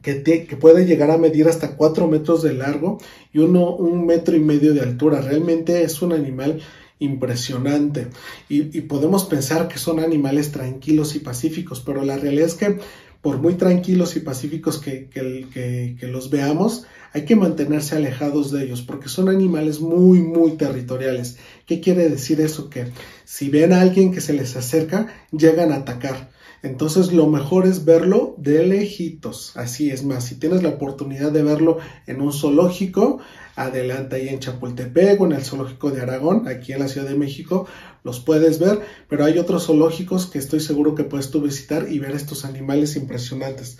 Que, que, puede llegar a medir hasta 4 metros de largo y uno, un metro y medio de altura. Realmente es un animal impresionante y, y, podemos pensar que son animales tranquilos y pacíficos, pero la realidad es que por muy tranquilos y pacíficos que, los veamos, hay que mantenerse alejados de ellos porque son animales muy, muy territoriales. ¿Qué quiere decir eso? Que si ven a alguien que se les acerca, llegan a atacar. Entonces lo mejor es verlo de lejitos. Así es más, si tienes la oportunidad de verlo en un zoológico, adelante ahí en Chapultepec o en el zoológico de Aragón, aquí en la Ciudad de México, los puedes ver, pero hay otros zoológicos que estoy seguro que puedes tú visitar y ver estos animales impresionantes.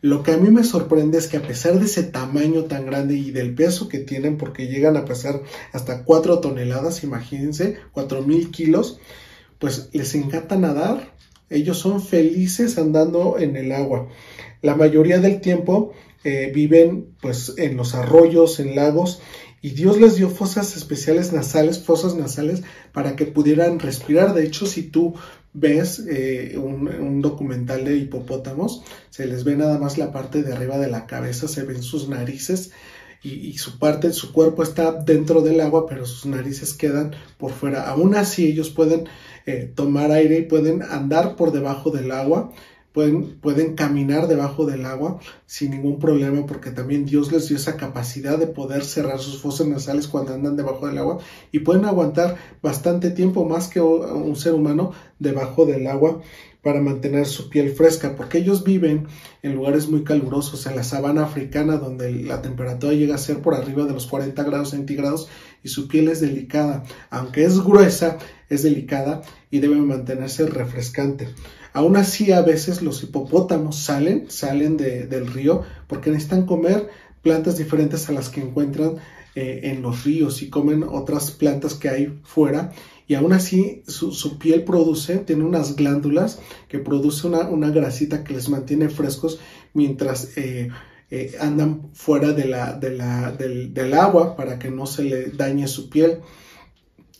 Lo que a mí me sorprende es que a pesar de ese tamaño tan grande y del peso que tienen, porque llegan a pesar hasta 4 toneladas, imagínense, 4 mil kilos, pues les encanta nadar. Ellos son felices andando en el agua. La mayoría del tiempo eh, viven pues en los arroyos, en lagos, y Dios les dio fosas especiales nasales, fosas nasales, para que pudieran respirar. De hecho, si tú ves eh, un, documental de hipopótamos, se les ve nada más la parte de arriba de la cabeza, se ven sus narices y, y, su parte, su cuerpo está dentro del agua, pero sus narices quedan por fuera. Aún así ellos pueden eh, tomar aire y pueden andar por debajo del agua pueden, pueden caminar debajo del agua sin ningún problema porque también Dios les dio esa capacidad de poder cerrar sus fosas nasales cuando andan debajo del agua y pueden aguantar bastante tiempo más que un ser humano debajo del agua para mantener su piel fresca, porque ellos viven en lugares muy calurosos, en la sabana africana, donde la temperatura llega a ser por arriba de los 40 grados centígrados y su piel es delicada, aunque es gruesa, es delicada y debe mantenerse refrescante. Aún así, a veces los hipopótamos salen, salen de, del río porque necesitan comer plantas diferentes a las que encuentran eh, en los ríos y comen otras plantas que hay fuera y aún así su, piel produce, tiene unas glándulas que produce una, una grasita que les mantiene frescos mientras eh, eh, andan fuera de la, de la, del, del agua para que no se le dañe su piel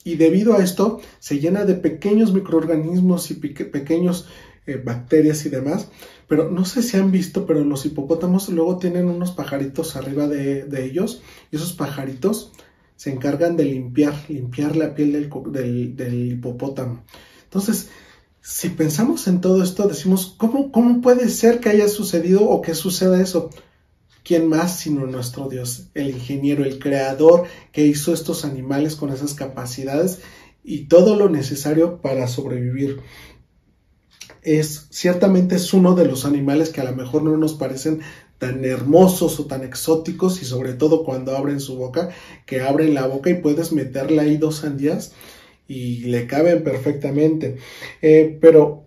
y debido a esto se llena de pequeños microorganismos y pequeños eh, bacterias y demás. Pero no sé si han visto, pero los hipopótamos luego tienen unos pajaritos arriba de, de ellos y esos pajaritos se encargan de limpiar, limpiar la piel del, del, hipopótamo. Entonces, si pensamos en todo esto, decimos, ¿cómo, ¿cómo puede ser que haya sucedido o que suceda eso? ¿Quién más sino nuestro Dios, el ingeniero, el creador que hizo estos animales con esas capacidades y todo lo necesario para sobrevivir? Es ciertamente es uno de los animales que a lo mejor no nos parecen tan hermosos o tan exóticos y sobre todo cuando abren su boca, que abren la boca y puedes meterle ahí dos sandías y le caben perfectamente. Eh, pero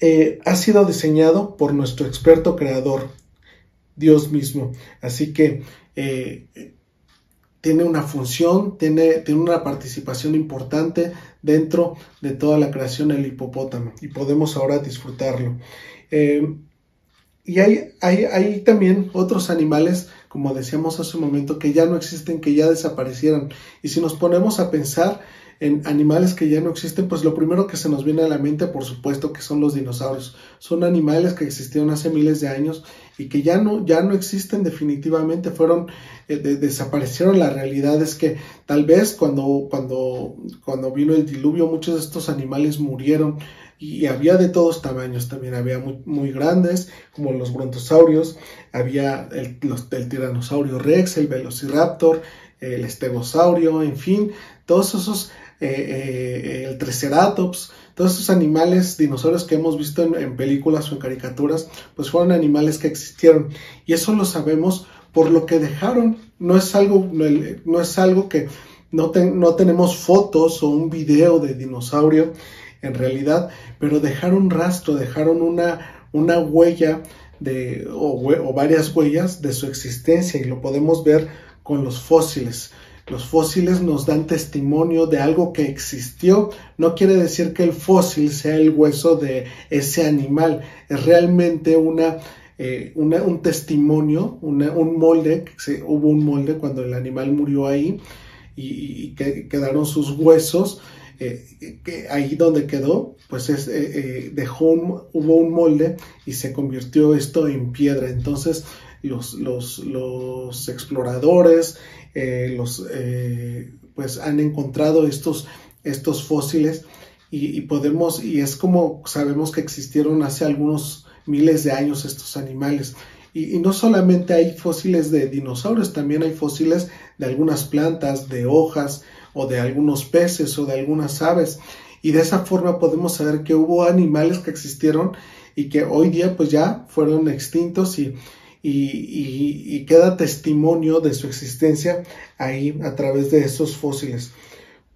eh, ha sido diseñado por nuestro experto creador, Dios mismo. Así que eh, tiene una función, tiene, tiene, una participación importante dentro de toda la creación del hipopótamo y podemos ahora disfrutarlo. Eh, y hay, hay, hay, también otros animales, como decíamos hace un momento, que ya no existen, que ya desaparecieron. Y si nos ponemos a pensar, en animales que ya no existen, pues lo primero que se nos viene a la mente, por supuesto, que son los dinosaurios. Son animales que existieron hace miles de años y que ya no, ya no existen definitivamente, fueron, eh, de, desaparecieron. La realidad es que tal vez cuando, cuando, cuando vino el diluvio, muchos de estos animales murieron y había de todos tamaños, también había muy, grandes, como los brontosaurios, había el, el tiranosaurio rex, el velociraptor, el estegosaurio, en fin, todos esos eh, eh, el Triceratops, todos esos animales, dinosaurios que hemos visto en, películas o en caricaturas, pues fueron animales que existieron. Y eso lo sabemos por lo que dejaron. No es algo, no, es algo que no, te, no, tenemos fotos o un video de dinosaurio en realidad, pero dejaron rastro, dejaron una, una huella de, o varias huellas de su existencia y lo podemos ver con los fósiles. Los fósiles nos dan testimonio de algo que existió. No quiere decir que el fósil sea el hueso de ese animal. Es realmente una, eh, un testimonio, un molde. Hubo un molde cuando el animal murió ahí y, que quedaron sus huesos. Eh, que ahí donde quedó, pues es, eh, dejó hubo un molde y se convirtió esto en piedra. Entonces, los, los, los exploradores, eh, los, eh, pues han encontrado estos, estos fósiles y, podemos, y es como sabemos que existieron hace algunos miles de años estos animales. Y, y, no solamente hay fósiles de dinosaurios, también hay fósiles de algunas plantas, de hojas o de algunos peces o de algunas aves. Y de esa forma podemos saber que hubo animales que existieron y que hoy día pues ya fueron extintos y, y, queda testimonio de su existencia ahí a través de esos fósiles.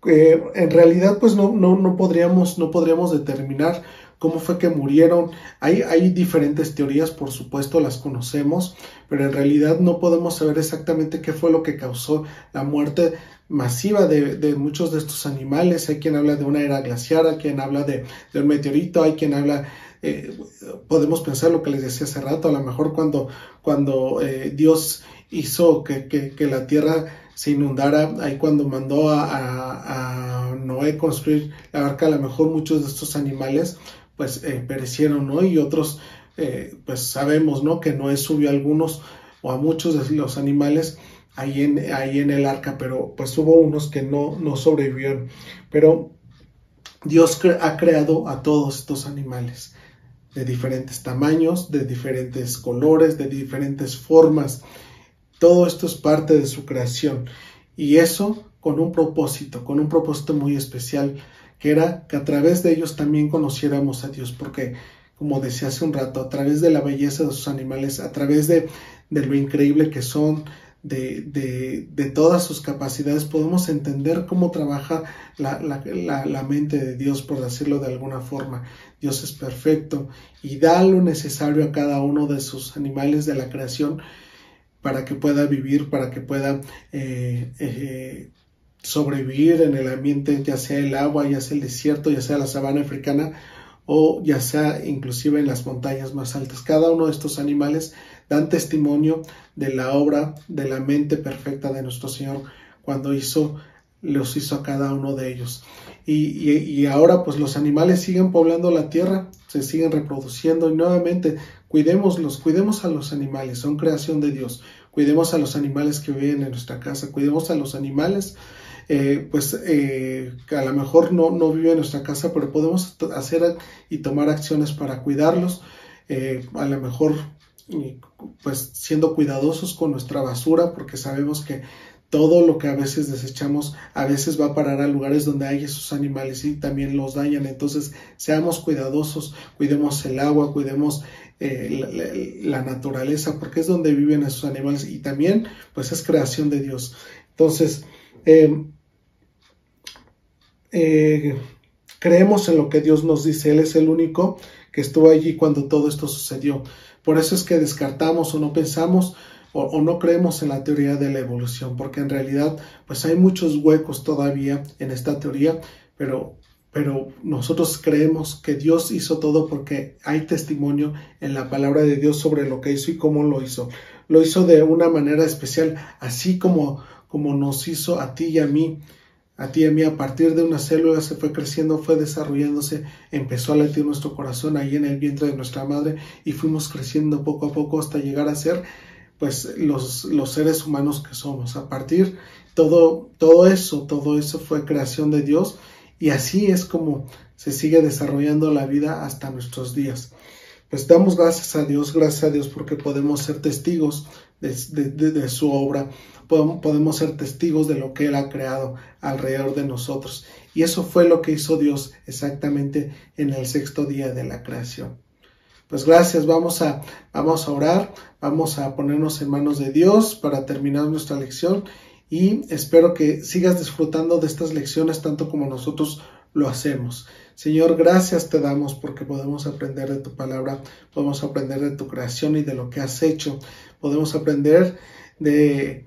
Eh, en realidad, pues no, no, no, podríamos, no podríamos determinar cómo fue que murieron. Hay, hay diferentes teorías, por supuesto, las conocemos, pero en realidad no podemos saber exactamente qué fue lo que causó la muerte masiva de, de, muchos de estos animales. Hay quien habla de una era glaciar, hay quien habla de, de un meteorito, hay quien habla, eh, podemos pensar lo que les decía hace rato, a lo mejor cuando, cuando eh, Dios hizo que, que, la tierra se inundara, ahí cuando mandó a, a, Noé construir la arca, a lo mejor muchos de estos animales pues eh, perecieron, ¿no? Y otros, eh, pues sabemos, ¿no? Que Noé subió a algunos o a muchos de los animales ahí en, ahí en el arca, pero pues hubo unos que no, no sobrevivieron. Pero Dios ha creado a todos estos animales de diferentes tamaños, de diferentes colores, de diferentes formas. Todo esto es parte de su creación. Y eso con un propósito, con un propósito muy especial, que era que a través de ellos también conociéramos a Dios, porque, como decía hace un rato, a través de la belleza de sus animales, a través de, de lo increíble que son, de, de, de, todas sus capacidades, podemos entender cómo trabaja la, la, la, la, mente de Dios, por decirlo de alguna forma. Dios es perfecto y da lo necesario a cada uno de sus animales de la creación para que pueda vivir, para que pueda eh, eh, sobrevivir en el ambiente, ya sea el agua, ya sea el desierto, ya sea la sabana africana o ya sea inclusive en las montañas más altas. Cada uno de estos animales dan testimonio de la obra de la mente perfecta de nuestro Señor cuando hizo los hizo a cada uno de ellos. Y, y, ahora pues los animales siguen poblando la tierra, se siguen reproduciendo y nuevamente cuidémoslos, cuidemos a los animales, son creación de Dios, cuidemos a los animales que viven en nuestra casa, cuidemos a los animales eh, pues eh, a lo mejor no, no vive en nuestra casa, pero podemos hacer y tomar acciones para cuidarlos, eh, a lo mejor pues siendo cuidadosos con nuestra basura, porque sabemos que todo lo que a veces desechamos a veces va a parar a lugares donde hay esos animales y también los dañan. Entonces, seamos cuidadosos, cuidemos el agua, cuidemos eh, la, naturaleza, porque es donde viven esos animales y también pues es creación de Dios. Entonces, eh, eh, creemos en lo que Dios nos dice. Él es el único que estuvo allí cuando todo esto sucedió. Por eso es que descartamos o no pensamos o, no creemos en la teoría de la evolución, porque en realidad pues hay muchos huecos todavía en esta teoría, pero, pero nosotros creemos que Dios hizo todo porque hay testimonio en la palabra de Dios sobre lo que hizo y cómo lo hizo. Lo hizo de una manera especial, así como, como nos hizo a ti y a mí a ti y a mí a partir de una célula se fue creciendo, fue desarrollándose, empezó a latir nuestro corazón ahí en el vientre de nuestra madre y fuimos creciendo poco a poco hasta llegar a ser pues los, los seres humanos que somos. A partir todo, todo eso, todo eso fue creación de Dios y así es como se sigue desarrollando la vida hasta nuestros días. Pues damos gracias a Dios, gracias a Dios porque podemos ser testigos de, de, de su obra, podemos ser testigos de lo que Él ha creado alrededor de nosotros. Y eso fue lo que hizo Dios exactamente en el sexto día de la creación. Pues gracias, vamos a, vamos a orar, vamos a ponernos en manos de Dios para terminar nuestra lección y espero que sigas disfrutando de estas lecciones tanto como nosotros lo hacemos. Señor, gracias te damos porque podemos aprender de tu palabra, podemos aprender de tu creación y de lo que has hecho, podemos aprender de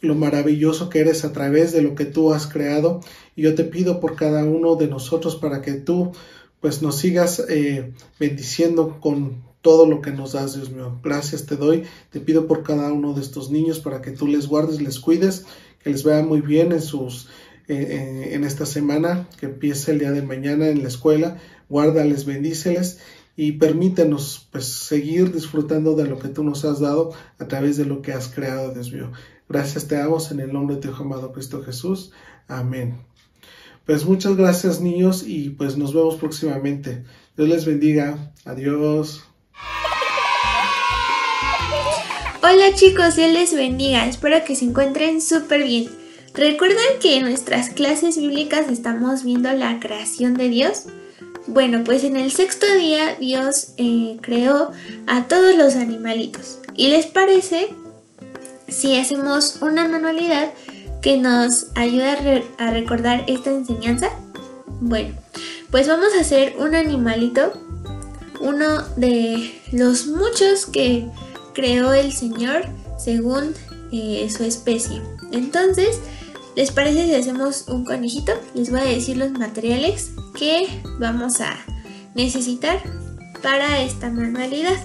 lo maravilloso que eres a través de lo que tú has creado. Y yo te pido por cada uno de nosotros para que tú pues nos sigas eh, bendiciendo con todo lo que nos das, Dios mío. Gracias te doy. Te pido por cada uno de estos niños para que tú les guardes, les cuides, que les vaya muy bien en sus eh, en esta semana que empiece el día de mañana en la escuela. Guárdales, bendíceles y permítenos pues seguir disfrutando de lo que tú nos has dado a través de lo que has creado, Dios mío. Gracias te damos en el nombre de tu amado Cristo Jesús. Amén. Pues muchas gracias niños y pues nos vemos próximamente. Dios les bendiga. Adiós. Hola chicos, Dios les bendiga. Espero que se encuentren súper bien. ¿Recuerdan que en nuestras clases bíblicas estamos viendo la creación de Dios? Bueno, pues en el sexto día Dios eh, creó a todos los animalitos. ¿Y les parece si hacemos una manualidad que nos ayude a, re a recordar esta enseñanza? Bueno, pues vamos a hacer un animalito uno de los muchos que creó el Señor según eh, su especie. Entonces, ¿les parece si hacemos un conejito? Les voy a decir los materiales que vamos a necesitar para esta manualidad.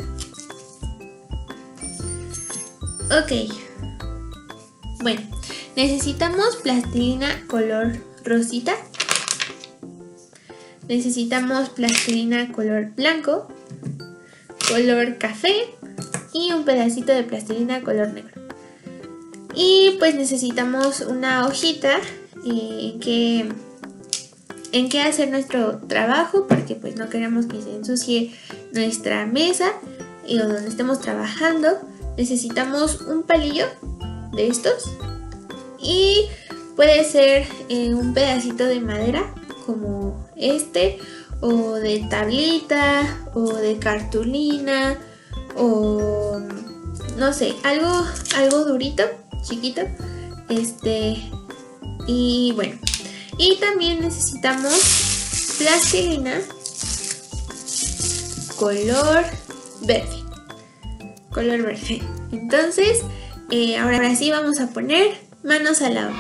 Ok. Bueno, necesitamos plastilina color rosita. Necesitamos plastilina color blanco, color café y un pedacito de plastilina color negro. Y pues necesitamos una hojita eh, que en hacer nuestro trabajo porque pues no queremos que se ensucie nuestra mesa y o donde estemos trabajando necesitamos un palillo de estos y puede ser eh, un pedacito de madera como este o de tablita o de cartulina o no sé algo algo durito chiquito este y bueno y también necesitamos plastilina color verde. Color verde. Entonces, eh, ahora sí vamos a poner manos a la obra.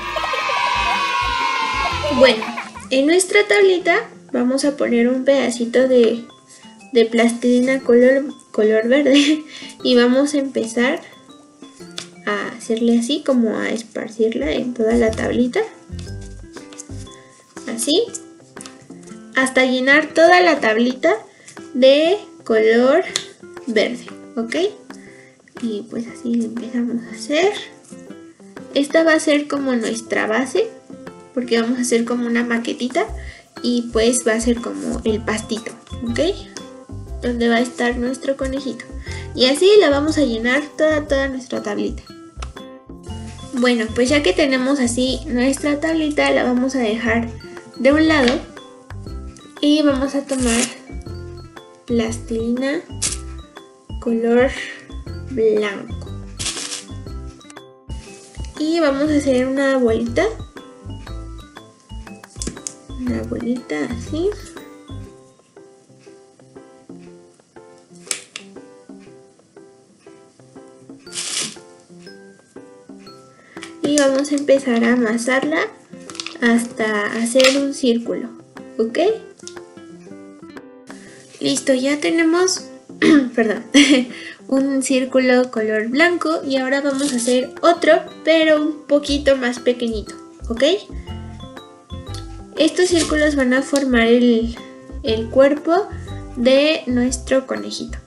Bueno, en nuestra tablita vamos a poner un pedacito de, de plastilina color, color verde y vamos a empezar a hacerle así como a esparcirla en toda la tablita así hasta llenar toda la tablita de color verde, ¿ok? Y pues así empezamos a hacer. Esta va a ser como nuestra base, porque vamos a hacer como una maquetita y pues va a ser como el pastito, ¿ok? Donde va a estar nuestro conejito. Y así la vamos a llenar toda, toda nuestra tablita. Bueno, pues ya que tenemos así nuestra tablita, la vamos a dejar de un lado y vamos a tomar plastilina color blanco. Y vamos a hacer una bolita. Una bolita así. Y vamos a empezar a amasarla hasta hacer un círculo, ¿ok? Listo, ya tenemos, perdón, un círculo color blanco y ahora vamos a hacer otro, pero un poquito más pequeñito, ¿ok? Estos círculos van a formar el, el cuerpo de nuestro conejito.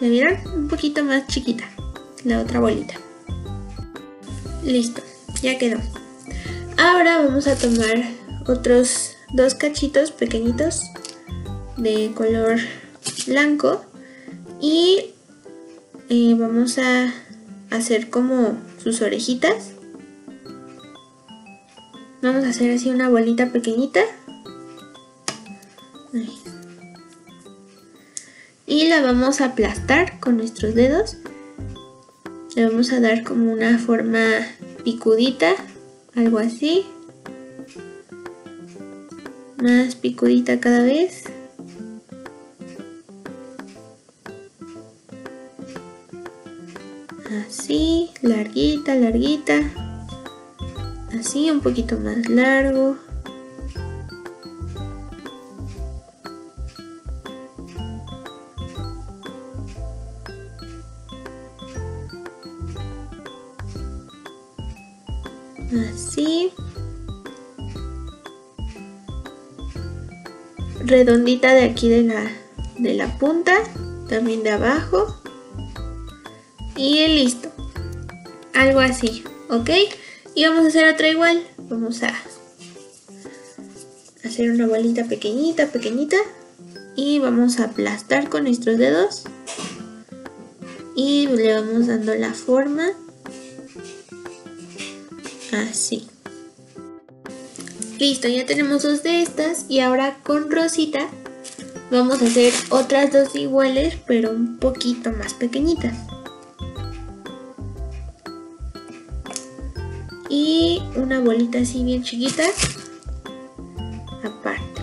¿La vieron? Un poquito más chiquita la otra bolita. Listo, ya quedó. Ahora vamos a tomar otros dos cachitos pequeñitos de color blanco y eh, vamos a hacer como sus orejitas. Vamos a hacer así una bolita pequeñita. Y la vamos a aplastar con nuestros dedos. Le vamos a dar como una forma picudita, algo así. Más picudita cada vez. Así, larguita, larguita. Así, un poquito más largo. Así. Redondita de aquí de la, de la punta también de abajo. Y listo. Algo así ok y vamos a hacer otra igual. Vamos a hacer una bolita pequeñita pequeñita. Y vamos a aplastar con nuestros dedos. Y le vamos dando la forma así listo ya tenemos dos de estas y ahora con rosita vamos a hacer otras dos iguales pero un poquito más pequeñitas y una bolita así bien chiquita aparte.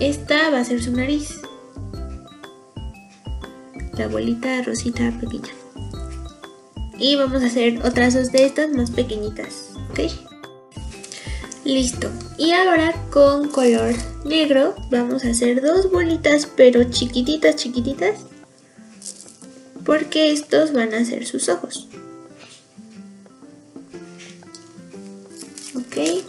Esta va a ser su nariz. La bolita rosita pequeña. Y vamos a hacer otras dos de estas más pequeñitas, ¿ok? Listo. Y ahora con color negro vamos a hacer dos bolitas pero chiquititas, chiquititas. Porque estos van a ser sus ojos. Ok.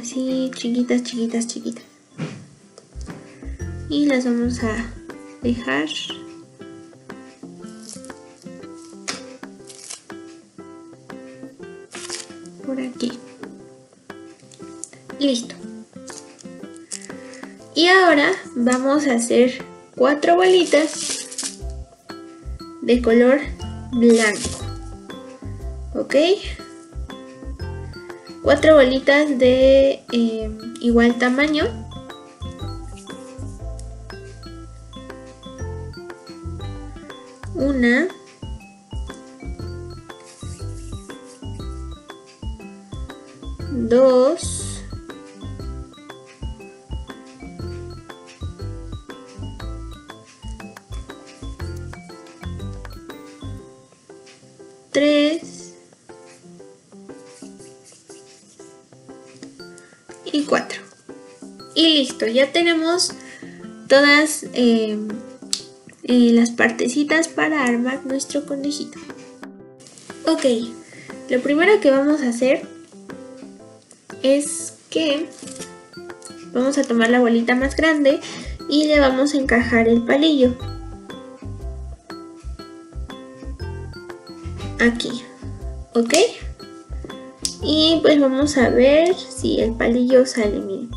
Así, chiquitas, chiquitas, chiquitas. Y las vamos a dejar por aquí. Listo. Y ahora vamos a hacer cuatro bolitas de color blanco. ¿Ok? Cuatro bolitas de eh, igual tamaño. Una. Dos. Tres. Y cuatro. Y listo, ya tenemos todas eh, las partecitas para armar nuestro conejito. Ok, lo primero que vamos a hacer es que vamos a tomar la bolita más grande y le vamos a encajar el palillo. Aquí, ¿ok? Y pues vamos a ver si el palillo sale, miren.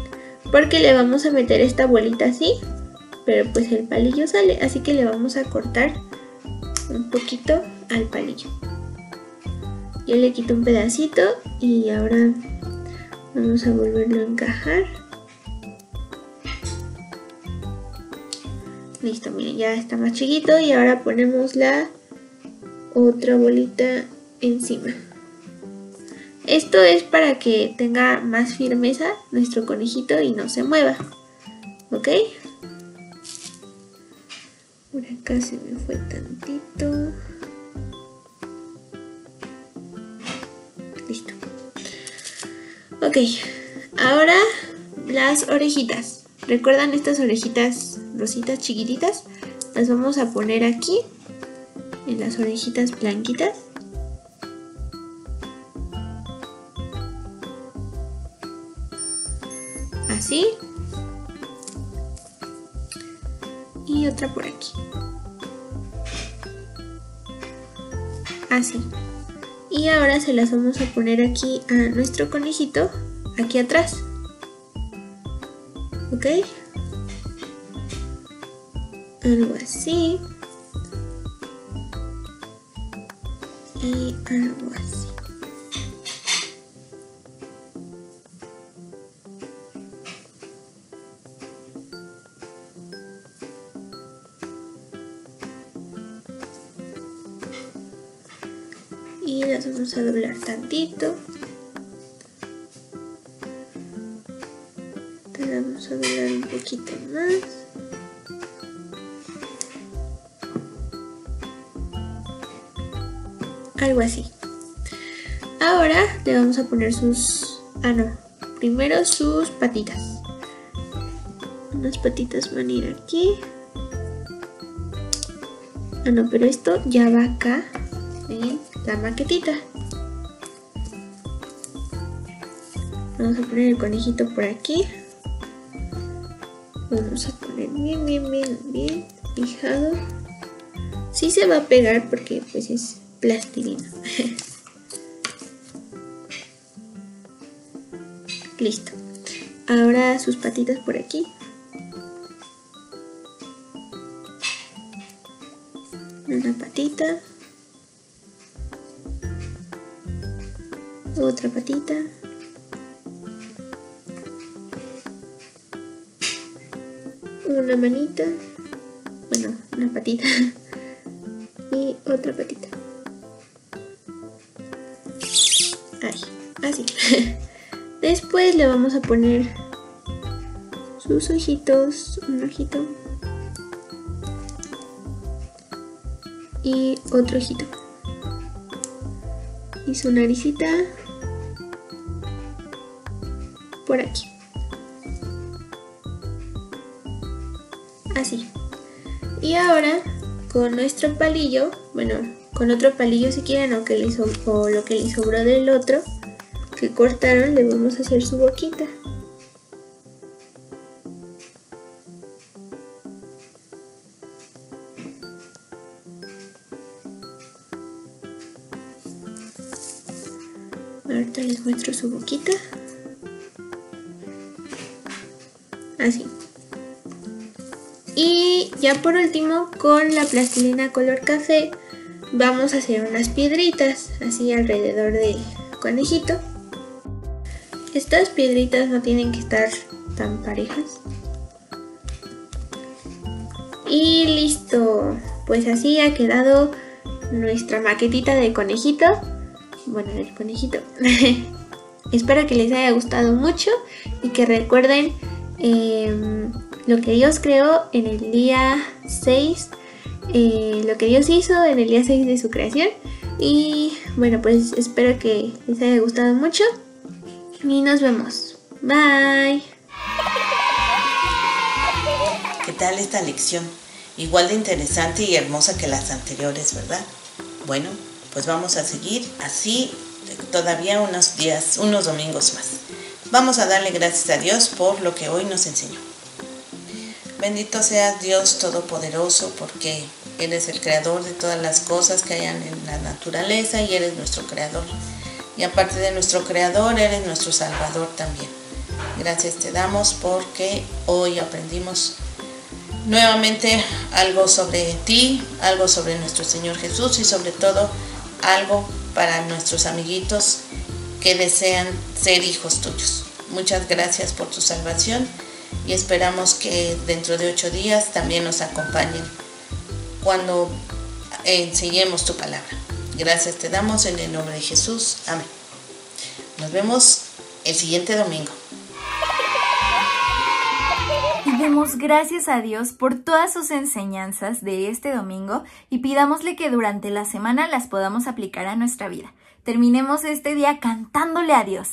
Porque le vamos a meter esta bolita así, pero pues el palillo sale, así que le vamos a cortar un poquito al palillo. Yo le quito un pedacito y ahora vamos a volverlo a encajar. Listo, miren, ya está más chiquito y ahora ponemos la otra bolita encima. Esto es para que tenga más firmeza nuestro conejito y no se mueva. ¿Ok? Por acá se me fue tantito. Listo. Ok, ahora las orejitas. ¿Recuerdan estas orejitas rositas chiquititas? Las vamos a poner aquí, en las orejitas blanquitas. Así. Otra por aquí. Así. Y ahora se las vamos a poner aquí a nuestro conejito, aquí atrás. ¿Ok? Algo así. Y algo así. Vamos a doblar tantito. Las vamos a doblar un poquito más. Algo así. Ahora le vamos a poner sus ah no. Primero sus patitas. Unas patitas van a ir aquí. Ah no pero esto ya va acá en la maquetita. Vamos a poner el conejito por aquí. Vamos a poner bien, bien, bien, bien fijado. Sí se va a pegar porque pues es plastilina. Listo. Ahora sus patitas por aquí. Una patita. otra patita una manita bueno, una patita y otra patita. Ahí, así. Después le vamos a poner sus ojitos, un ojito y otro ojito. Y su naricita por aquí. Ahora con nuestro palillo, bueno, con otro palillo si quieren o, que lo que le sobró del otro que cortaron, le vamos a hacer su boquita. Ya por último, con la plastilina color café, vamos a hacer unas piedritas así alrededor del conejito. Estas piedritas no tienen que estar tan parejas. Y listo. Pues así ha quedado nuestra maquetita de conejito. Bueno, del conejito. Espero que les haya gustado mucho y que recuerden em, lo que Dios creó en el día 6, eh, lo que Dios hizo en el día 6 de su creación. Y bueno, pues espero que les haya gustado mucho y nos vemos. Bye. ¿Qué tal esta lección? Igual de interesante y hermosa que las anteriores, ¿verdad? Bueno, pues vamos a seguir así todavía unos días, unos domingos más. Vamos a darle gracias a Dios por lo que hoy nos enseñó. Bendito seas Dios Todopoderoso porque eres el creador de todas las cosas que hayan en la naturaleza y eres nuestro creador. Y aparte de nuestro creador, eres nuestro salvador también. Gracias te damos porque hoy aprendimos nuevamente algo sobre ti, algo sobre nuestro Señor Jesús y sobre todo algo para nuestros amiguitos que desean ser hijos tuyos. Muchas gracias por tu salvación y esperamos que dentro de ocho días también nos acompañen cuando enseñemos tu palabra. Gracias te damos en el nombre de Jesús. Amén. Nos vemos el siguiente domingo. Y demos gracias a Dios por todas sus enseñanzas de este domingo y pidámosle que durante la semana las podamos aplicar a nuestra vida. Terminemos este día cantándole a Dios.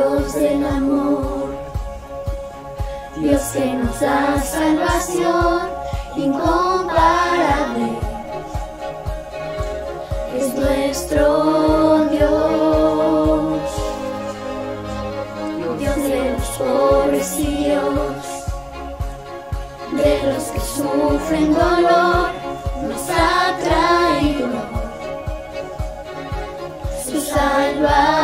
Dios del amor, Dios que nos da salvación incomparable. Es nuestro Dios, Dios de los pobres y Dios de los que sufren dolor, nos ha traído su salvación.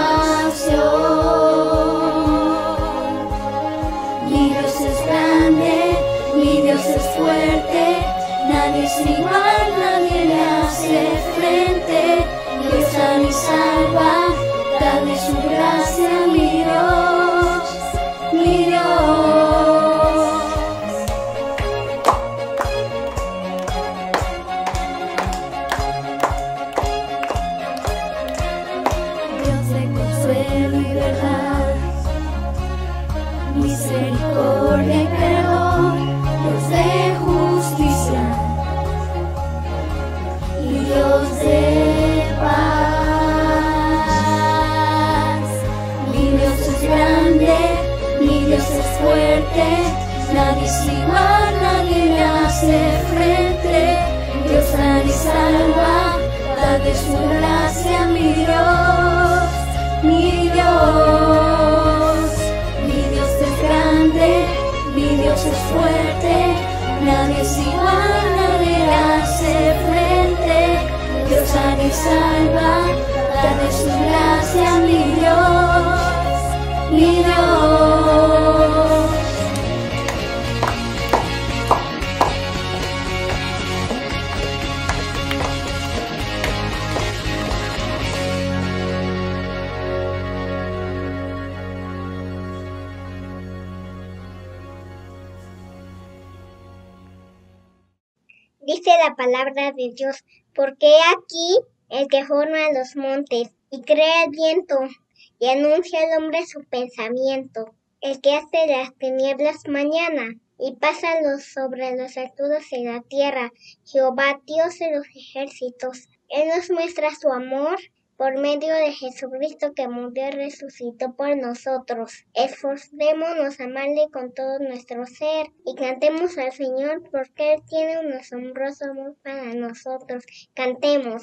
Palabra de Dios, porque aquí el que forma los montes y crea el viento y anuncia al hombre su pensamiento, el que hace las tinieblas mañana y pasa los sobre los alturas de la tierra, Jehová Dios de los ejércitos. Él nos muestra su amor por medio de Jesucristo que murió y resucitó por nosotros. Esforcémonos a amarle con todo nuestro ser y cantemos al Señor porque Él tiene un asombroso amor para nosotros. Cantemos.